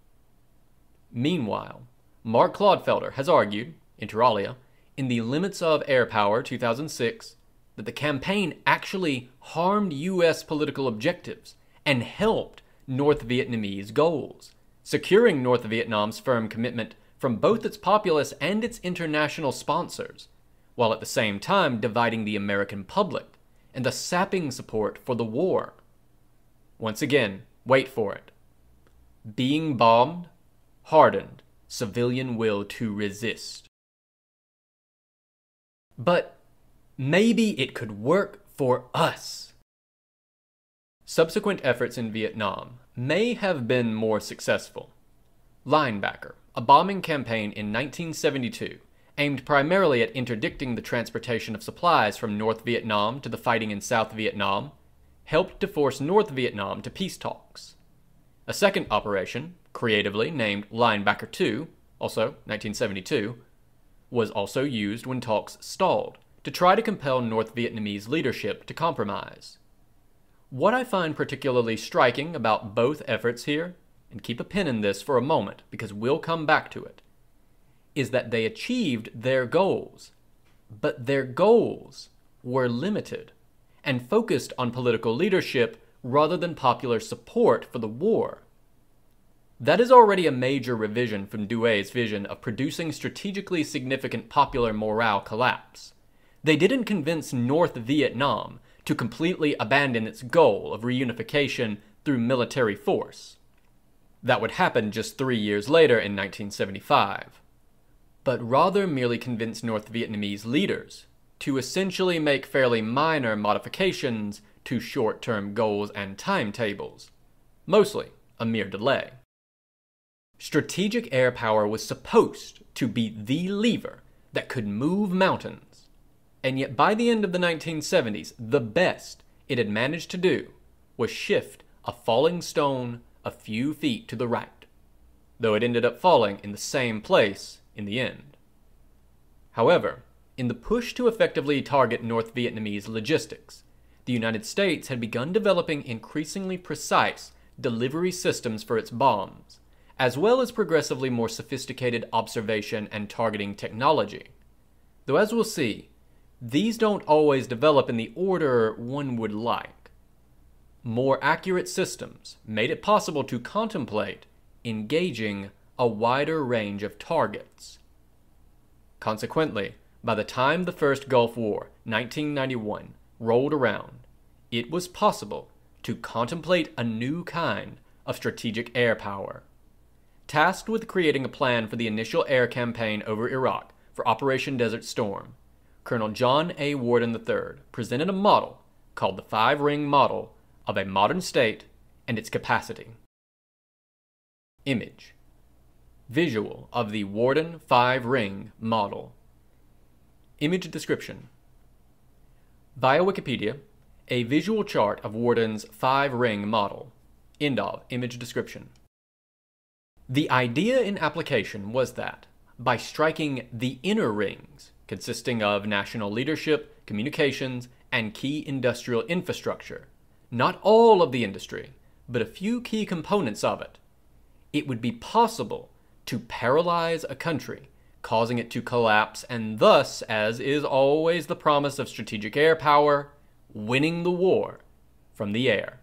Meanwhile, Mark Clodfelter has argued, inter alia, in The Limits of Air Power 2006, that the campaign actually harmed U.S. political objectives and helped North Vietnamese goals, securing North Vietnam's firm commitment from both its populace and its international sponsors, while at the same time dividing the American public and the sapping support for the war. Once again, wait for it. Being bombed hardened civilian will to resist. But maybe it could work for us. Subsequent efforts in Vietnam may have been more successful. Linebacker, a bombing campaign in 1972 aimed primarily at interdicting the transportation of supplies from North Vietnam to the fighting in South Vietnam, helped to force North Vietnam to peace talks. A second operation, creatively named Linebacker 2, also 1972, was also used when talks stalled to try to compel North Vietnamese leadership to compromise. What I find particularly striking about both efforts here, and keep a pin in this for a moment because we'll come back to it, is that they achieved their goals, but their goals were limited and focused on political leadership rather than popular support for the war. That is already a major revision from Douhet's vision of producing strategically significant popular morale collapse. They didn't convince North Vietnam to completely abandon its goal of reunification through military force. That would happen just three years later in 1975. But rather merely convince North Vietnamese leaders to essentially make fairly minor modifications to short term goals and timetables, mostly a mere delay. Strategic air power was supposed to be the lever that could move mountains. And yet, by the end of the 1970s, the best it had managed to do was shift a falling stone a few feet to the right, though it ended up falling in the same place in the end. However, in the push to effectively target North Vietnamese logistics, the United States had begun developing increasingly precise delivery systems for its bombs as well as progressively more sophisticated observation and targeting technology. Though, as we'll see, these don't always develop in the order one would like. More accurate systems made it possible to contemplate engaging a wider range of targets. Consequently, by the time the first Gulf War, 1991, rolled around, it was possible to contemplate a new kind of strategic air power tasked with creating a plan for the initial air campaign over Iraq for Operation Desert Storm, Colonel John A. Warden III presented a model called the Five Ring Model of a modern state and its capacity. Image Visual of the Warden Five Ring Model. Image description Via Wikipedia, a visual chart of Warden's five ring model. End of image description. The idea in application was that, by striking the inner rings, consisting of national leadership, communications, and key industrial infrastructure. Not all of the industry, but a few key components of it. It would be possible to paralyze a country, causing it to collapse, and thus, as is always the promise of strategic air power, winning the war from the air.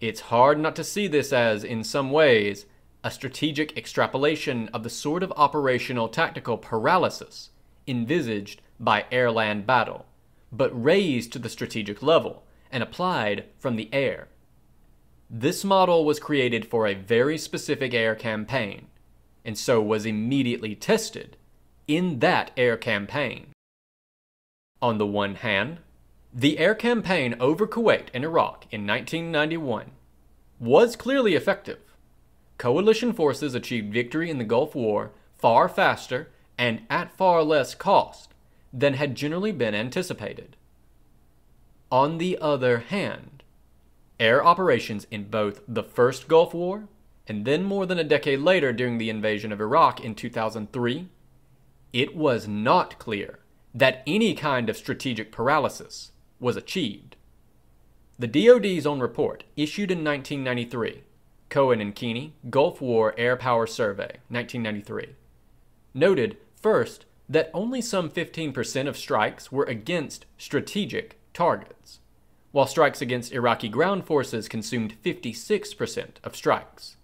It's hard not to see this as, in some ways, a strategic extrapolation of the sort of operational tactical paralysis envisaged by air land battle, but raised to the strategic level and applied from the air. This model was created for a very specific air campaign, and so was immediately tested in that air campaign. On the one hand, the air campaign over Kuwait and Iraq in 1991 was clearly effective. Coalition forces achieved victory in the Gulf War far faster and at far less cost than had generally been anticipated. On the other hand, air operations in both the first Gulf War and then more than a decade later during the invasion of Iraq in 2003, it was not clear that any kind of strategic paralysis was achieved. The DoD's own report, issued in 1993, Cohen and Keaney, Gulf War Air Power Survey, 1993, noted first that only some 15% of strikes were against strategic targets, while strikes against Iraqi ground forces consumed 56% of strikes.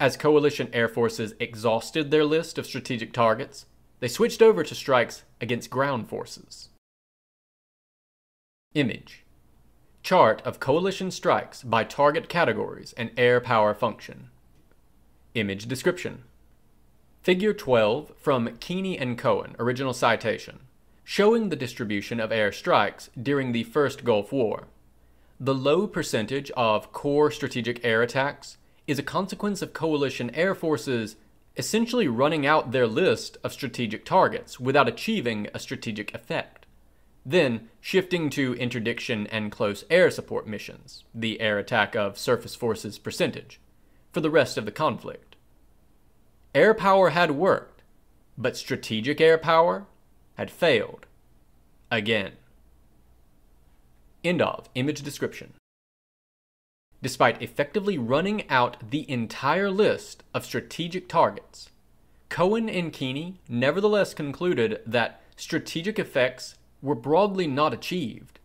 As coalition air forces exhausted their list of strategic targets, they switched over to strikes against ground forces. Image Chart of coalition strikes by target categories and air power function. Image description. Figure 12 from Keaney and Cohen, original citation, showing the distribution of air strikes during the First Gulf War. The low percentage of core strategic air attacks is a consequence of coalition air forces essentially running out their list of strategic targets without achieving a strategic effect. Then, shifting to interdiction and close air support missions, the air attack of surface forces percentage, for the rest of the conflict. Air power had worked, but strategic air power had failed. Again. End of image description. Despite effectively running out the entire list of strategic targets, Cohen and Keaney nevertheless concluded that strategic effects were broadly not achieved.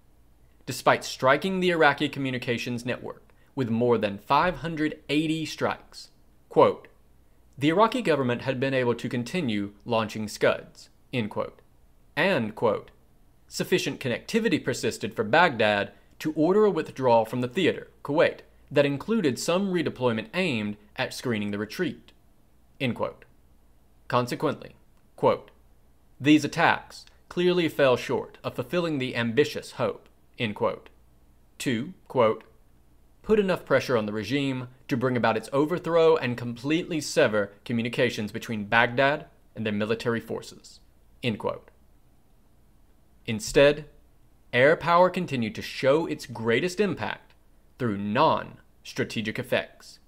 Despite striking the Iraqi communications network with more than 580 strikes, quote, the Iraqi government had been able to continue launching Scuds, quote, and, quote, sufficient connectivity persisted for Baghdad to order a withdrawal from the theater, Kuwait, that included some redeployment aimed at screening the retreat. Consequently, quote, these attacks clearly fell short of fulfilling the ambitious hope Quote. to, quote, put enough pressure on the regime to bring about its overthrow and completely sever communications between Baghdad and their military forces. Instead, air power continued to show its greatest impact through non strategic effects,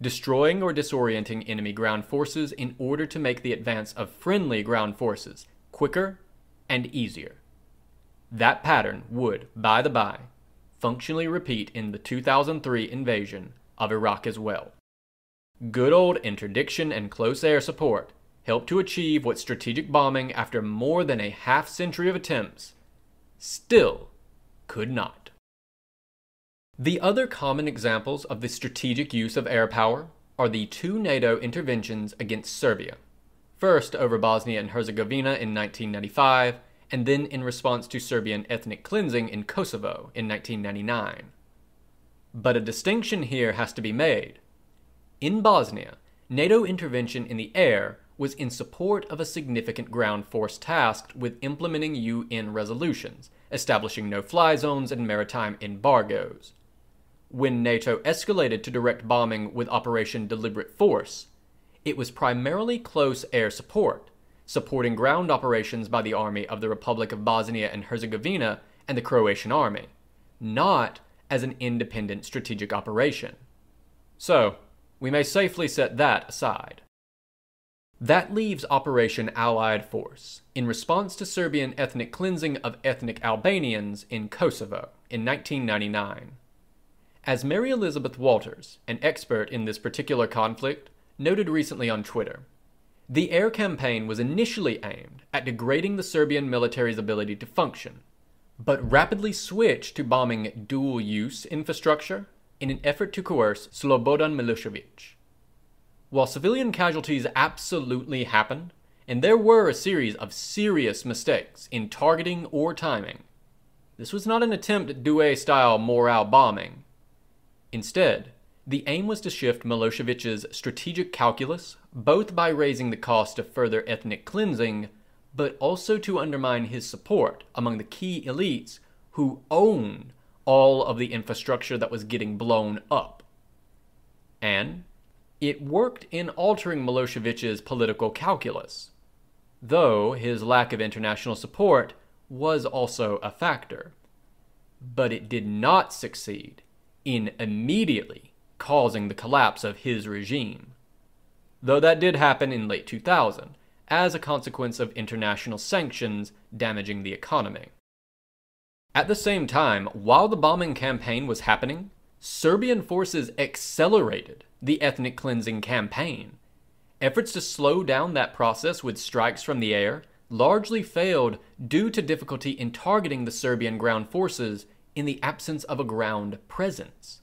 destroying or disorienting enemy ground forces in order to make the advance of friendly ground forces quicker and easier. That pattern would, by the by, functionally repeat in the 2003 invasion of Iraq as well. Good old interdiction and close air support helped to achieve what strategic bombing, after more than a half century of attempts, still could not. The other common examples of the strategic use of air power are the two NATO interventions against Serbia, first over Bosnia and Herzegovina in 1995, and then in response to Serbian ethnic cleansing in Kosovo in 1999. But a distinction here has to be made. In Bosnia, NATO intervention in the air was in support of a significant ground force tasked with implementing UN resolutions, establishing no fly zones and maritime embargoes when NATO escalated to direct bombing with Operation Deliberate Force, it was primarily close air support, supporting ground operations by the Army of the Republic of Bosnia and Herzegovina and the Croatian Army, not as an independent strategic operation. So, we may safely set that aside. That leaves Operation Allied Force, in response to Serbian ethnic cleansing of ethnic Albanians in Kosovo in 1999. As Mary Elizabeth Walters, an expert in this particular conflict, noted recently on Twitter, the air campaign was initially aimed at degrading the Serbian military's ability to function, but rapidly switched to bombing dual use infrastructure in an effort to coerce Slobodan Milosevic. While civilian casualties absolutely happened, and there were a series of serious mistakes in targeting or timing, this was not an attempt at Douhet style morale bombing. Instead, the aim was to shift Milosevic's strategic calculus both by raising the cost of further ethnic cleansing, but also to undermine his support among the key elites who own all of the infrastructure that was getting blown up. And it worked in altering Milosevic's political calculus, though his lack of international support was also a factor. But it did not succeed in immediately causing the collapse of his regime, though that did happen in late 2000 as a consequence of international sanctions damaging the economy. At the same time, while the bombing campaign was happening, Serbian forces accelerated the ethnic cleansing campaign. Efforts to slow down that process with strikes from the air largely failed due to difficulty in targeting the Serbian ground forces in the absence of a ground presence.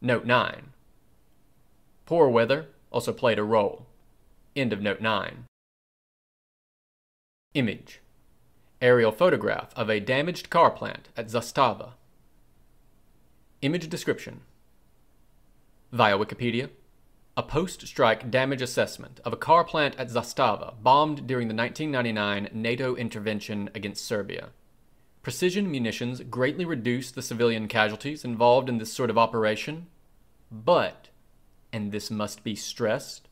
Note 9. Poor weather also played a role. End of note 9. Image Aerial photograph of a damaged car plant at Zastava. Image description. Via Wikipedia, a post-strike damage assessment of a car plant at Zastava bombed during the 1999 NATO intervention against Serbia. Precision munitions greatly reduce the civilian casualties involved in this sort of operation, but, and this must be stressed,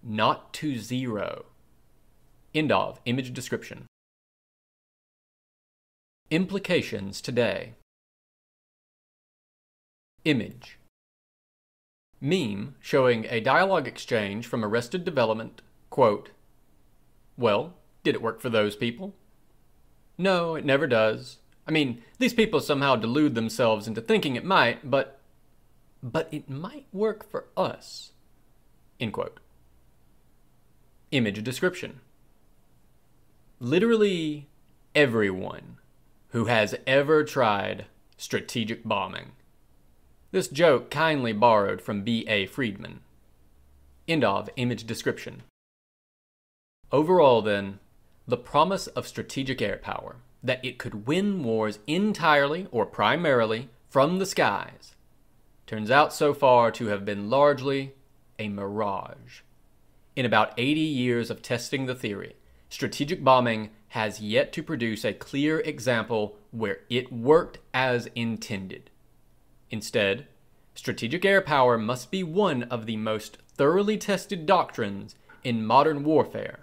not to zero. End of image description. Implications today. Image. Meme showing a dialogue exchange from Arrested Development, quote, Well, did it work for those people? No, it never does. I mean, these people somehow delude themselves into thinking it might, but but it might work for us. End quote. Image description. Literally everyone who has ever tried strategic bombing. This joke kindly borrowed from B.A. Friedman. End of image description. Overall, then, the promise of strategic air power, that it could win wars entirely or primarily from the skies, turns out so far to have been largely a mirage. In about 80 years of testing the theory, strategic bombing has yet to produce a clear example where it worked as intended. Instead, strategic air power must be one of the most thoroughly tested doctrines in modern warfare,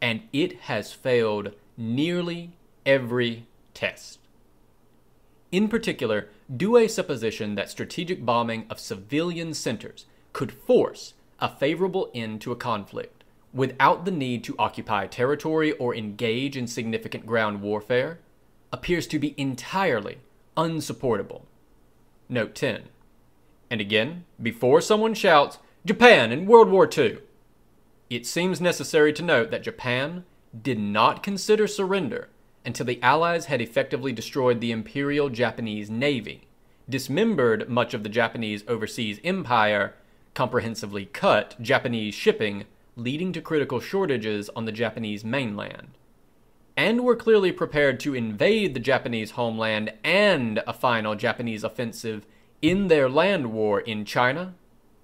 and it has failed nearly every test. In particular, Douhet's supposition that strategic bombing of civilian centers could force a favorable end to a conflict without the need to occupy territory or engage in significant ground warfare, appears to be entirely unsupportable. Note 10. And again, before someone shouts, Japan in World War II, it seems necessary to note that Japan did not consider surrender until the Allies had effectively destroyed the Imperial Japanese Navy, dismembered much of the Japanese overseas empire, comprehensively cut Japanese shipping leading to critical shortages on the Japanese mainland. And were clearly prepared to invade the Japanese homeland and a final Japanese offensive in their land war in China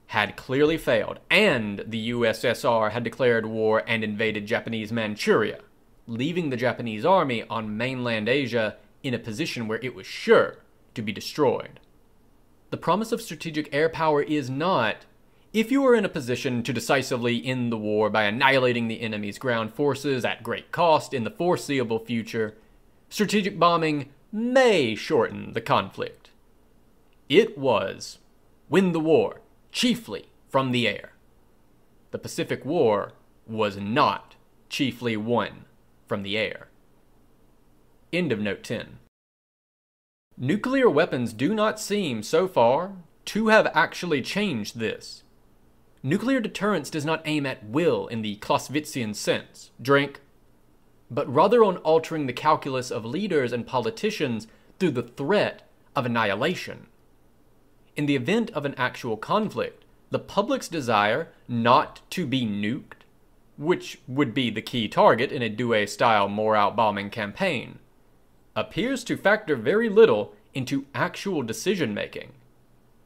had clearly failed, and the USSR had declared war and invaded Japanese Manchuria, leaving the Japanese army on mainland Asia in a position where it was sure to be destroyed. The promise of strategic air power is not if you are in a position to decisively end the war by annihilating the enemy's ground forces at great cost in the foreseeable future, strategic bombing may shorten the conflict. It was win the war, chiefly from the air. The Pacific War was not chiefly won from the air. End of note 10. Nuclear weapons do not seem, so far, to have actually changed this. Nuclear deterrence does not aim at will in the Clausewitzian sense, drink, but rather on altering the calculus of leaders and politicians through the threat of annihilation. In the event of an actual conflict, the public's desire not to be nuked, which would be the key target in a Douhet style morale bombing campaign, appears to factor very little into actual decision making.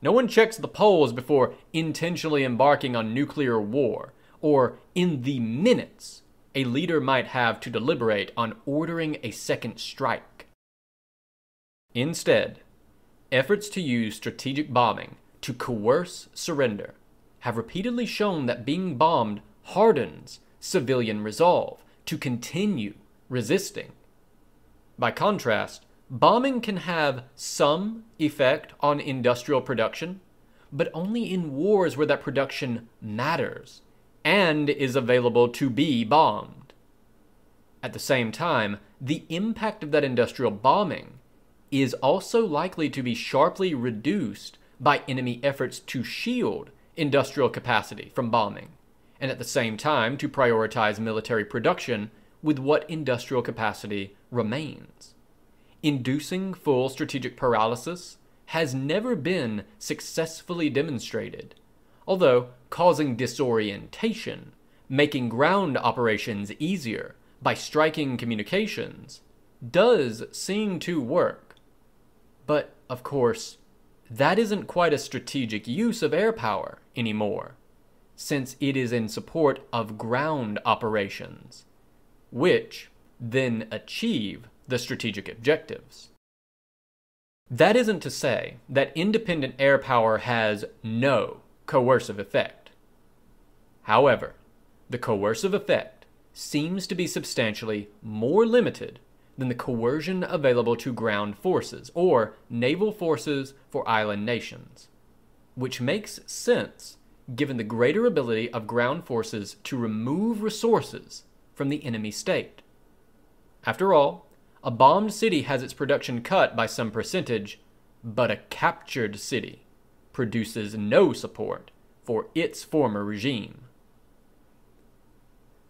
No one checks the polls before intentionally embarking on nuclear war, or in the minutes a leader might have to deliberate on ordering a second strike. Instead, efforts to use strategic bombing to coerce surrender have repeatedly shown that being bombed hardens civilian resolve to continue resisting. By contrast, bombing can have some effect on industrial production, but only in wars where that production matters and is available to be bombed. At the same time, the impact of that industrial bombing is also likely to be sharply reduced by enemy efforts to shield industrial capacity from bombing, and at the same time to prioritize military production with what industrial capacity remains. Inducing full strategic paralysis has never been successfully demonstrated, although causing disorientation, making ground operations easier by striking communications, does seem to work. But, of course, that isn't quite a strategic use of air power anymore, since it is in support of ground operations, which then achieve the strategic objectives. That isn't to say that independent air power has no coercive effect. However, the coercive effect seems to be substantially more limited than the coercion available to ground forces or naval forces for island nations, which makes sense given the greater ability of ground forces to remove resources from the enemy state. After all, a bombed city has its production cut by some percentage, but a captured city produces no support for its former regime.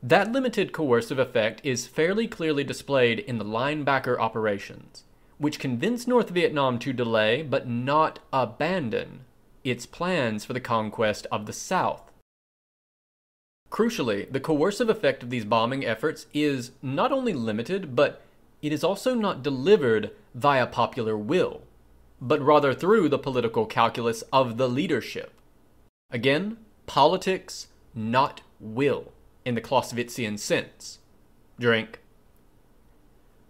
That limited coercive effect is fairly clearly displayed in the linebacker operations, which convinced North Vietnam to delay but not abandon its plans for the conquest of the South. Crucially, the coercive effect of these bombing efforts is not only limited, but it is also not delivered via popular will, but rather through the political calculus of the leadership. Again, politics, not will in the Clausewitzian sense. Drink.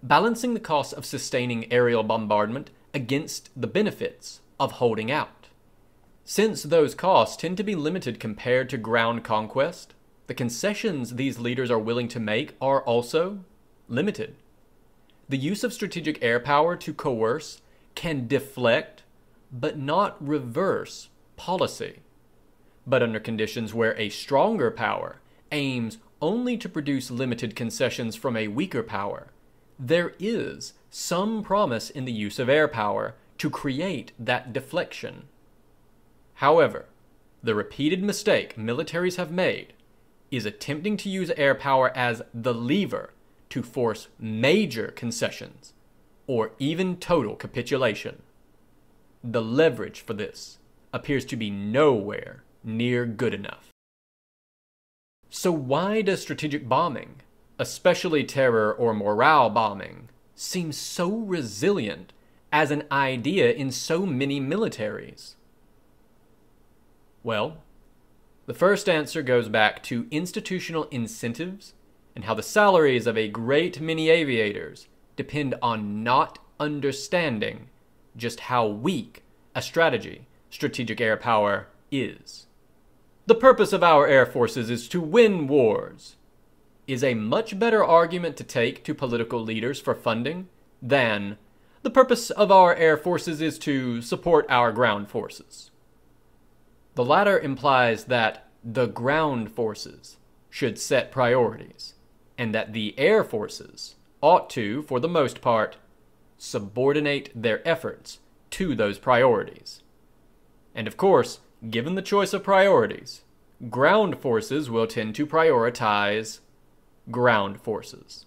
Balancing the costs of sustaining aerial bombardment against the benefits of holding out. Since those costs tend to be limited compared to ground conquest, the concessions these leaders are willing to make are also limited. The use of strategic air power to coerce can deflect, but not reverse, policy. But under conditions where a stronger power aims only to produce limited concessions from a weaker power, there is some promise in the use of air power to create that deflection. However, the repeated mistake militaries have made is attempting to use air power as the lever to force major concessions or even total capitulation. The leverage for this appears to be nowhere near good enough. So, why does strategic bombing, especially terror or morale bombing, seem so resilient as an idea in so many militaries? Well, the first answer goes back to institutional incentives and how the salaries of a great many aviators depend on not understanding just how weak a strategy strategic air power is. The purpose of our air forces is to win wars, is a much better argument to take to political leaders for funding than the purpose of our air forces is to support our ground forces. The latter implies that the ground forces should set priorities, and that the air forces ought to, for the most part, subordinate their efforts to those priorities. And of course, given the choice of priorities, ground forces will tend to prioritize ground forces,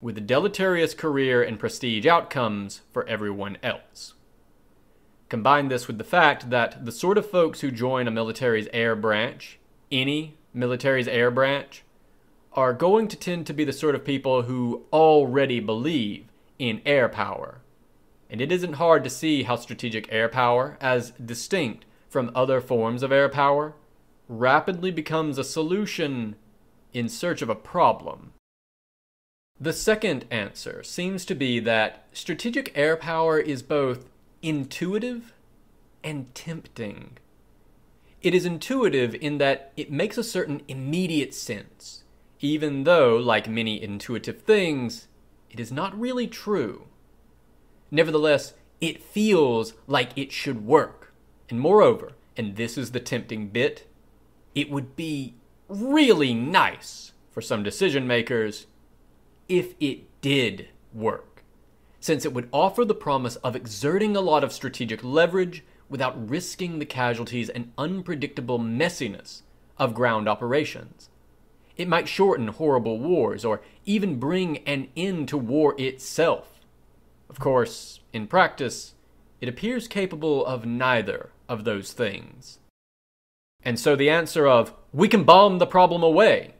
with deleterious career and prestige outcomes for everyone else. Combine this with the fact that the sort of folks who join a military's air branch, any military's air branch, are going to tend to be the sort of people who already believe in air power. And it isn't hard to see how strategic air power, as distinct from other forms of air power, rapidly becomes a solution in search of a problem. The second answer seems to be that strategic air power is both intuitive and tempting. It is intuitive in that it makes a certain immediate sense, even though, like many intuitive things, it is not really true. Nevertheless, it feels like it should work. And moreover, and this is the tempting bit, it would be really nice for some decision makers if it did work, since it would offer the promise of exerting a lot of strategic leverage without risking the casualties and unpredictable messiness of ground operations. It might shorten horrible wars or even bring an end to war itself. Of course, in practice, it appears capable of neither of those things. And so the answer of, we can bomb the problem away,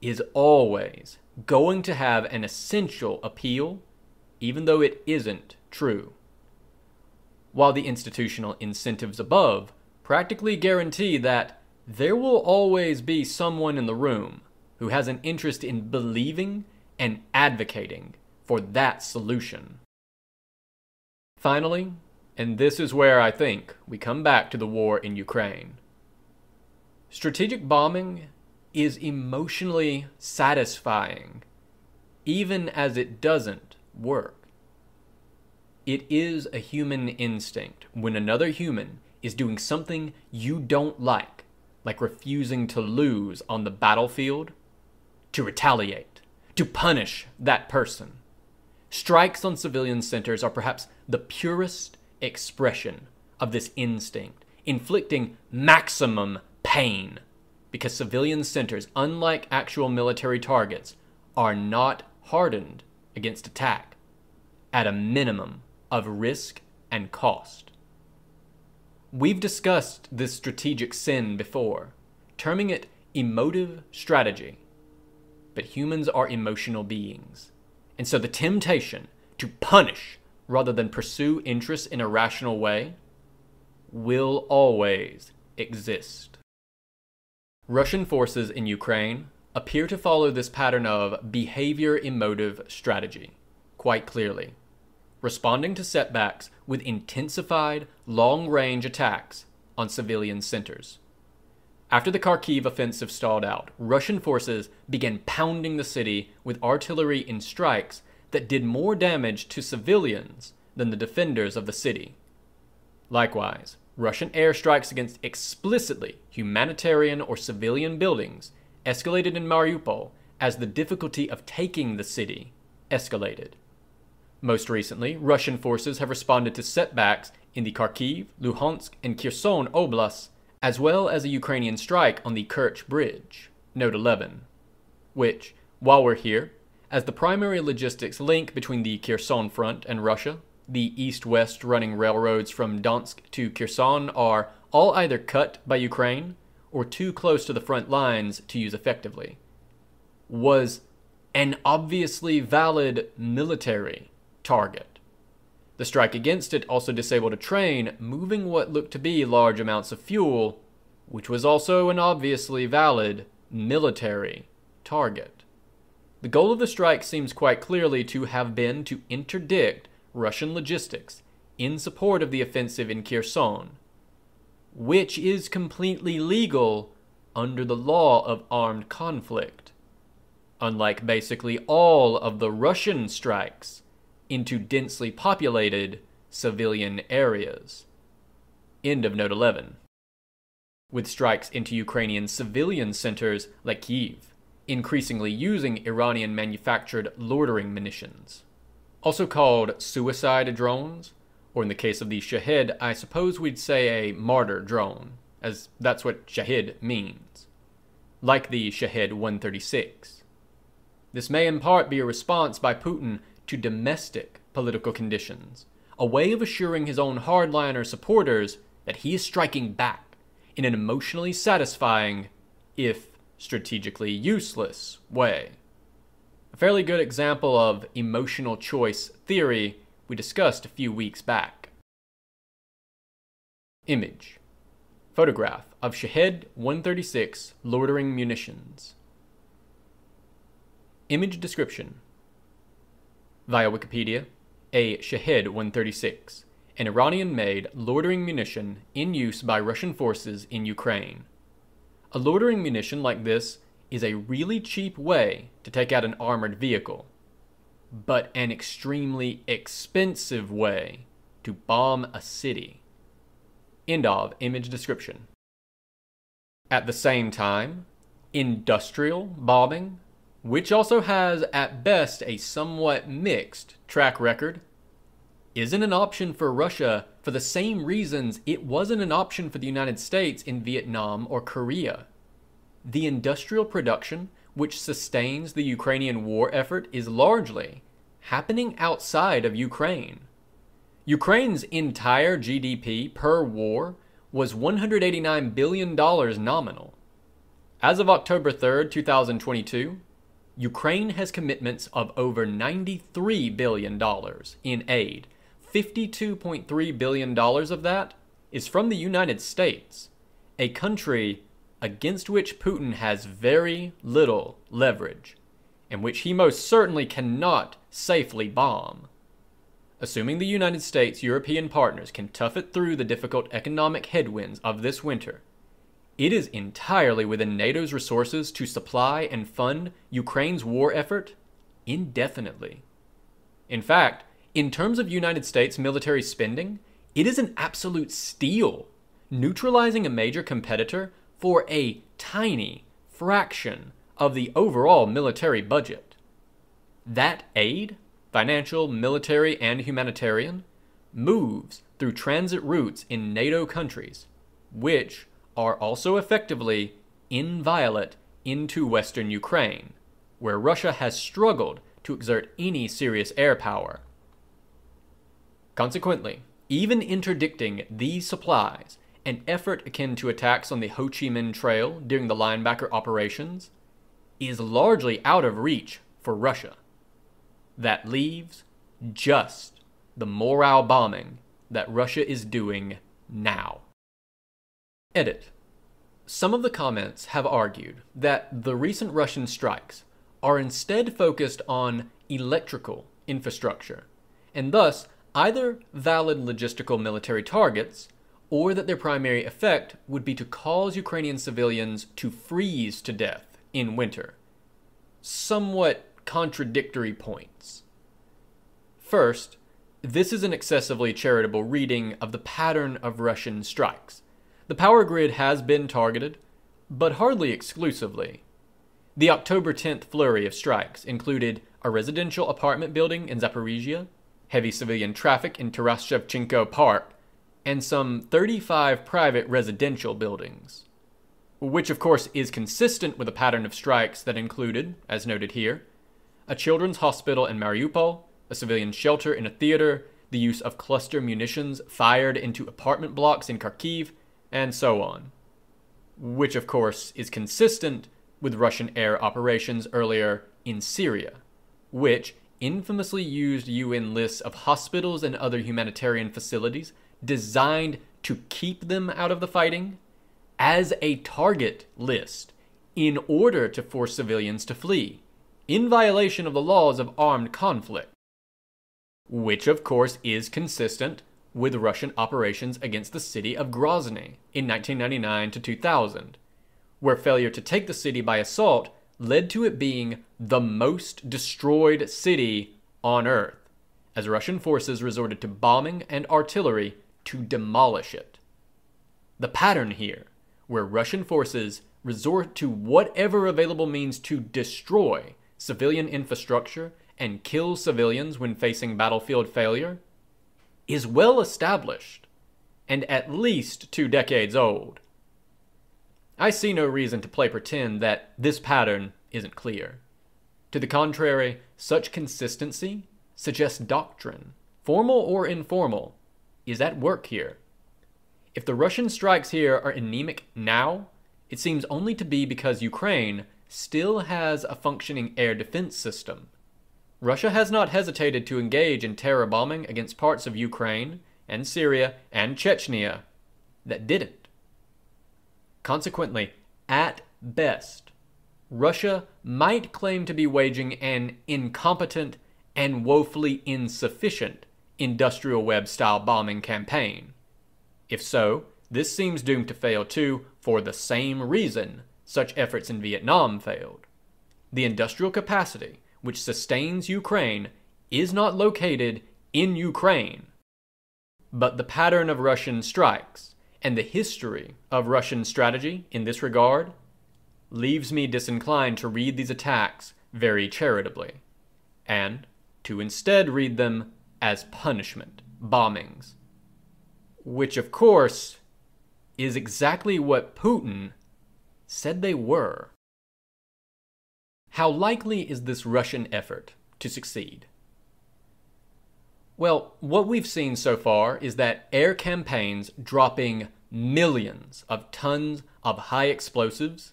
is always going to have an essential appeal, even though it isn't true. While the institutional incentives above practically guarantee that there will always be someone in the room who has an interest in believing and advocating for that solution. Finally, and this is where I think we come back to the war in Ukraine. Strategic bombing is emotionally satisfying, even as it doesn't work. It is a human instinct when another human is doing something you don't like, like refusing to lose on the battlefield, to retaliate, to punish that person. Strikes on civilian centers are perhaps the purest expression of this instinct, inflicting maximum pain because civilian centers, unlike actual military targets, are not hardened against attack at a minimum of risk and cost. We've discussed this strategic sin before, terming it emotive strategy. But humans are emotional beings, and so the temptation to punish rather than pursue interests in a rational way will always exist. Russian forces in Ukraine appear to follow this pattern of behavior emotive strategy quite clearly, responding to setbacks with intensified long range attacks on civilian centers. After the Kharkiv offensive stalled out, Russian forces began pounding the city with artillery in strikes that did more damage to civilians than the defenders of the city. Likewise, Russian airstrikes against explicitly humanitarian or civilian buildings escalated in Mariupol as the difficulty of taking the city escalated. Most recently, Russian forces have responded to setbacks in the Kharkiv, Luhansk, and Kherson oblasts, as well as a Ukrainian strike on the Kerch Bridge, Note 11, which, while we're here, as the primary logistics link between the Kherson front and Russia, the east-west running railroads from Donetsk to Kherson are all either cut by Ukraine or too close to the front lines to use effectively, was an obviously valid military target. The strike against it also disabled a train moving what looked to be large amounts of fuel, which was also an obviously valid military target. The goal of the strike seems quite clearly to have been to interdict Russian logistics in support of the offensive in Kherson, which is completely legal under the law of armed conflict, unlike basically all of the Russian strikes into densely populated civilian areas. End of note 11. with strikes into Ukrainian civilian centers like Kiev, increasingly using Iranian manufactured loitering munitions. Also called suicide drones, or in the case of the Shahed, I suppose we'd say a martyr drone, as that's what Shahed means. Like the Shahed 136. This may in part be a response by Putin to domestic political conditions, a way of assuring his own hardliner supporters that he is striking back in an emotionally satisfying, if strategically useless, way. A fairly good example of emotional choice theory we discussed a few weeks back. Image Photograph of Shahed 136 loitering munitions. Image description Via Wikipedia, a Shahed 136, an Iranian made loitering munition in use by Russian forces in Ukraine. A loitering munition like this is a really cheap way to take out an armored vehicle but an extremely expensive way to bomb a city. End of image description. At the same time, industrial bombing, which also has at best a somewhat mixed track record, isn't an option for Russia for the same reasons it wasn't an option for the United States in Vietnam or Korea. The industrial production which sustains the Ukrainian war effort is largely happening outside of Ukraine. Ukraine's entire GDP per war was $189 billion nominal. As of October 3, 2022, Ukraine has commitments of over $93 billion in aid. $52.3 billion of that is from the United States, a country against which Putin has very little leverage, and which he most certainly cannot safely bomb. Assuming the United States' European partners can tough it through the difficult economic headwinds of this winter, it is entirely within NATO's resources to supply and fund Ukraine's war effort indefinitely. In fact, in terms of United States military spending, it is an absolute steal, neutralizing a major competitor for a tiny fraction of the overall military budget. That aid, financial, military, and humanitarian, moves through transit routes in NATO countries, which are also effectively inviolate into Western Ukraine, where Russia has struggled to exert any serious air power. Consequently, even interdicting these supplies an effort akin to attacks on the Ho Chi Minh Trail during the linebacker operations, is largely out of reach for Russia. That leaves just the morale bombing that Russia is doing now. Edit. Some of the comments have argued that the recent Russian strikes are instead focused on electrical infrastructure, and thus either valid logistical military targets or that their primary effect would be to cause Ukrainian civilians to freeze to death in winter. Somewhat contradictory points. First, this is an excessively charitable reading of the pattern of Russian strikes. The power grid has been targeted, but hardly exclusively. The October 10th flurry of strikes included a residential apartment building in Zaporizhia, heavy civilian traffic in Taras Shevchenko Park, and some 35 private residential buildings. Which, of course, is consistent with a pattern of strikes that included, as noted here, a children's hospital in Mariupol, a civilian shelter in a theater, the use of cluster munitions fired into apartment blocks in Kharkiv, and so on. Which, of course, is consistent with Russian air operations earlier in Syria, which infamously used UN lists of hospitals and other humanitarian facilities designed to keep them out of the fighting as a target list in order to force civilians to flee, in violation of the laws of armed conflict. Which, of course, is consistent with Russian operations against the city of Grozny in 1999 to 2000, where failure to take the city by assault led to it being the most destroyed city on Earth, as Russian forces resorted to bombing and artillery to demolish it. The pattern here, where Russian forces resort to whatever available means to destroy civilian infrastructure and kill civilians when facing battlefield failure, is well established and at least two decades old. I see no reason to play pretend that this pattern isn't clear. To the contrary, such consistency suggests doctrine, formal or informal, is at work here. If the Russian strikes here are anemic now, it seems only to be because Ukraine still has a functioning air defense system. Russia has not hesitated to engage in terror bombing against parts of Ukraine and Syria and Chechnya that didn't. Consequently, at best, Russia might claim to be waging an incompetent and woefully insufficient industrial web style bombing campaign. If so, this seems doomed to fail too for the same reason such efforts in Vietnam failed. The industrial capacity which sustains Ukraine is not located in Ukraine. But the pattern of Russian strikes and the history of Russian strategy in this regard leaves me disinclined to read these attacks very charitably, and to instead read them as punishment, bombings. Which, of course, is exactly what Putin said they were. How likely is this Russian effort to succeed? Well, what we've seen so far is that air campaigns dropping millions of tons of high explosives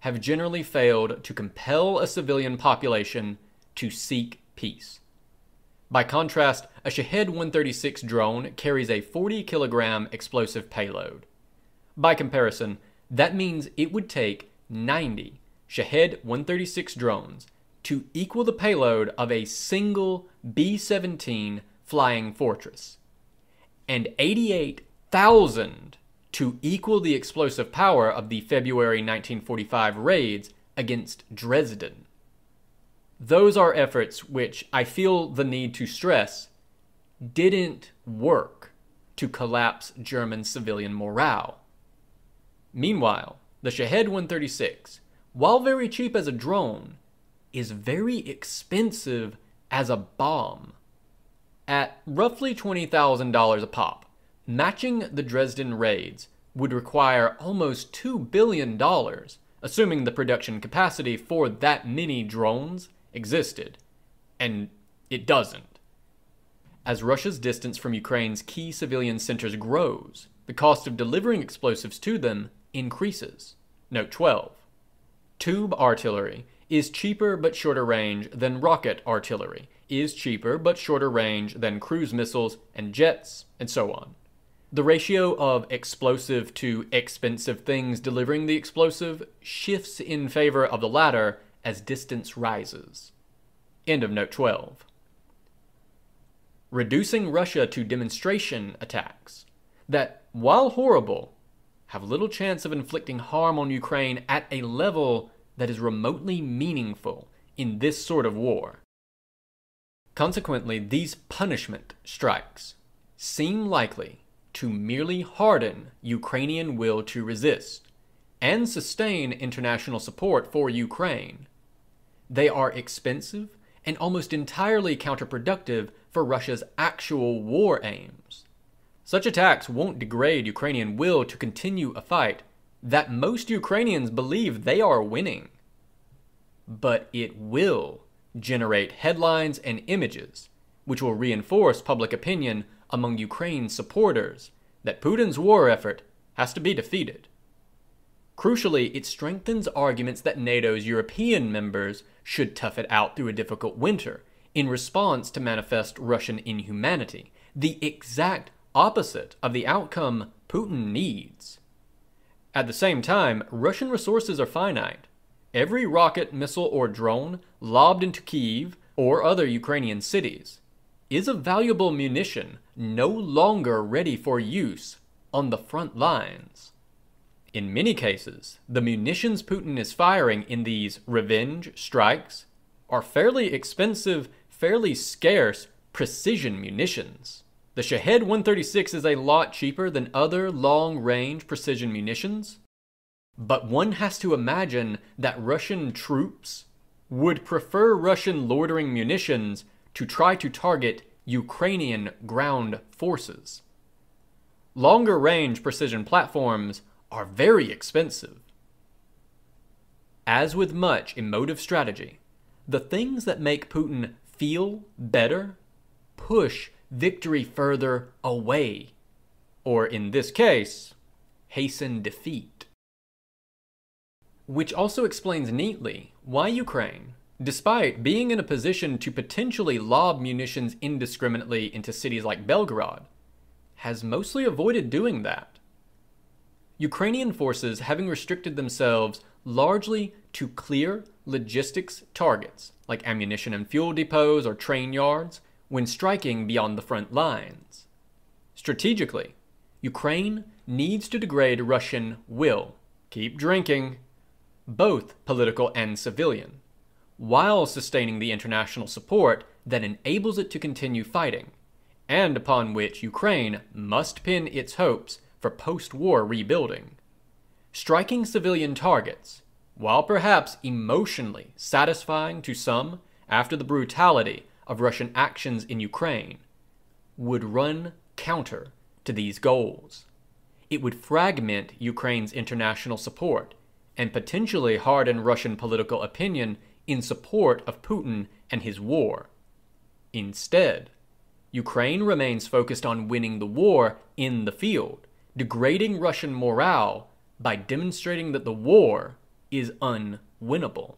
have generally failed to compel a civilian population to seek peace. By contrast, a Shahed 136 drone carries a 40 kilogram explosive payload. By comparison, that means it would take 90 Shahed 136 drones to equal the payload of a single B 17 Flying Fortress, and 88,000 to equal the explosive power of the February 1945 raids against Dresden. Those are efforts which I feel the need to stress didn't work to collapse German civilian morale. Meanwhile, the Shahed 136, while very cheap as a drone, is very expensive as a bomb. At roughly $20,000 a pop, matching the Dresden raids would require almost $2 billion, assuming the production capacity for that many drones existed. And it doesn't. As Russia's distance from Ukraine's key civilian centers grows, the cost of delivering explosives to them increases. Note 12. Tube artillery is cheaper but shorter range than rocket artillery, is cheaper but shorter range than cruise missiles and jets, and so on. The ratio of explosive to expensive things delivering the explosive shifts in favor of the latter as distance rises. End of note 12. Reducing Russia to demonstration attacks that, while horrible, have little chance of inflicting harm on Ukraine at a level that is remotely meaningful in this sort of war. Consequently, these punishment strikes seem likely to merely harden Ukrainian will to resist and sustain international support for Ukraine. They are expensive and almost entirely counterproductive for Russia's actual war aims. Such attacks won't degrade Ukrainian will to continue a fight that most Ukrainians believe they are winning. But it will generate headlines and images which will reinforce public opinion among Ukraine's supporters that Putin's war effort has to be defeated. Crucially, it strengthens arguments that NATO's European members should tough it out through a difficult winter in response to manifest Russian inhumanity, the exact opposite of the outcome Putin needs. At the same time, Russian resources are finite. Every rocket, missile, or drone lobbed into Kiev or other Ukrainian cities is a valuable munition no longer ready for use on the front lines. In many cases, the munitions Putin is firing in these revenge strikes are fairly expensive, fairly scarce precision munitions. The Shahed 136 is a lot cheaper than other long range precision munitions, But one has to imagine that Russian troops would prefer Russian loitering munitions to try to target Ukrainian ground forces. Longer range precision platforms are very expensive. As with much emotive strategy, the things that make Putin feel better push victory further away, or in this case, hasten defeat. Which also explains neatly why Ukraine, despite being in a position to potentially lob munitions indiscriminately into cities like Belgorod, has mostly avoided doing that. Ukrainian forces having restricted themselves largely to clear logistics targets, like ammunition and fuel depots or train yards, when striking beyond the front lines. Strategically, Ukraine needs to degrade Russian will, keep drinking, both political and civilian, while sustaining the international support that enables it to continue fighting, and upon which Ukraine must pin its hopes for post war rebuilding. Striking civilian targets, while perhaps emotionally satisfying to some after the brutality of Russian actions in Ukraine, would run counter to these goals. It would fragment Ukraine's international support and potentially harden Russian political opinion in support of Putin and his war. Instead, Ukraine remains focused on winning the war in the field, degrading Russian morale by demonstrating that the war is unwinnable.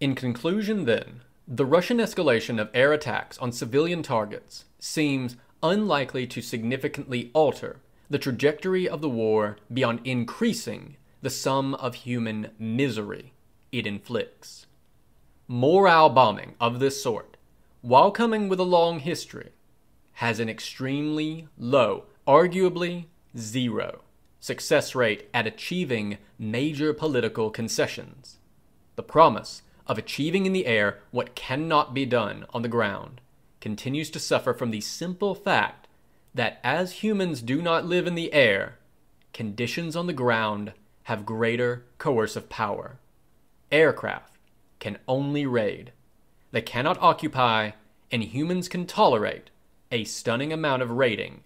In conclusion, then, the Russian escalation of air attacks on civilian targets seems unlikely to significantly alter the trajectory of the war beyond increasing the sum of human misery it inflicts. Morale bombing of this sort, while coming with a long history, has an extremely low, arguably zero, success rate at achieving major political concessions. The promise of achieving in the air what cannot be done on the ground continues to suffer from the simple fact that as humans do not live in the air, conditions on the ground have greater coercive power. Aircraft can only raid. They cannot occupy, and humans can tolerate a stunning amount of raiding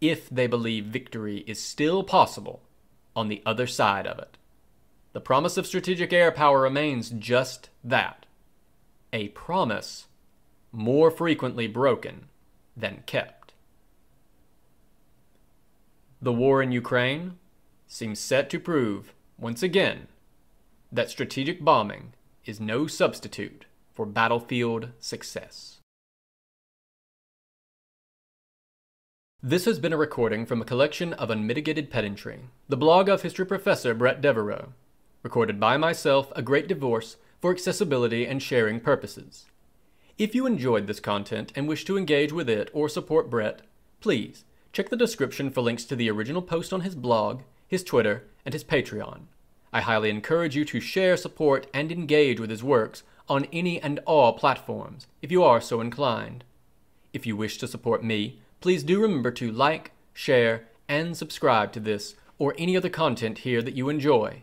if they believe victory is still possible on the other side of it. The promise of strategic air power remains just that a promise more frequently broken than kept. The war in Ukraine seems set to prove, once again, that strategic bombing is no substitute for battlefield success. This has been a recording from a collection of unmitigated pedantry, the blog of history professor Bret Devereaux, recorded by myself, A Great Divorce, for accessibility and sharing purposes. If you enjoyed this content and wish to engage with it or support Bret, please check the description for links to the original post on his blog, his Twitter, and his Patreon. I highly encourage you to share, support, and engage with his works on any and all platforms, if you are so inclined. If you wish to support me, please do remember to like, share, and subscribe to this or any other content here that you enjoy.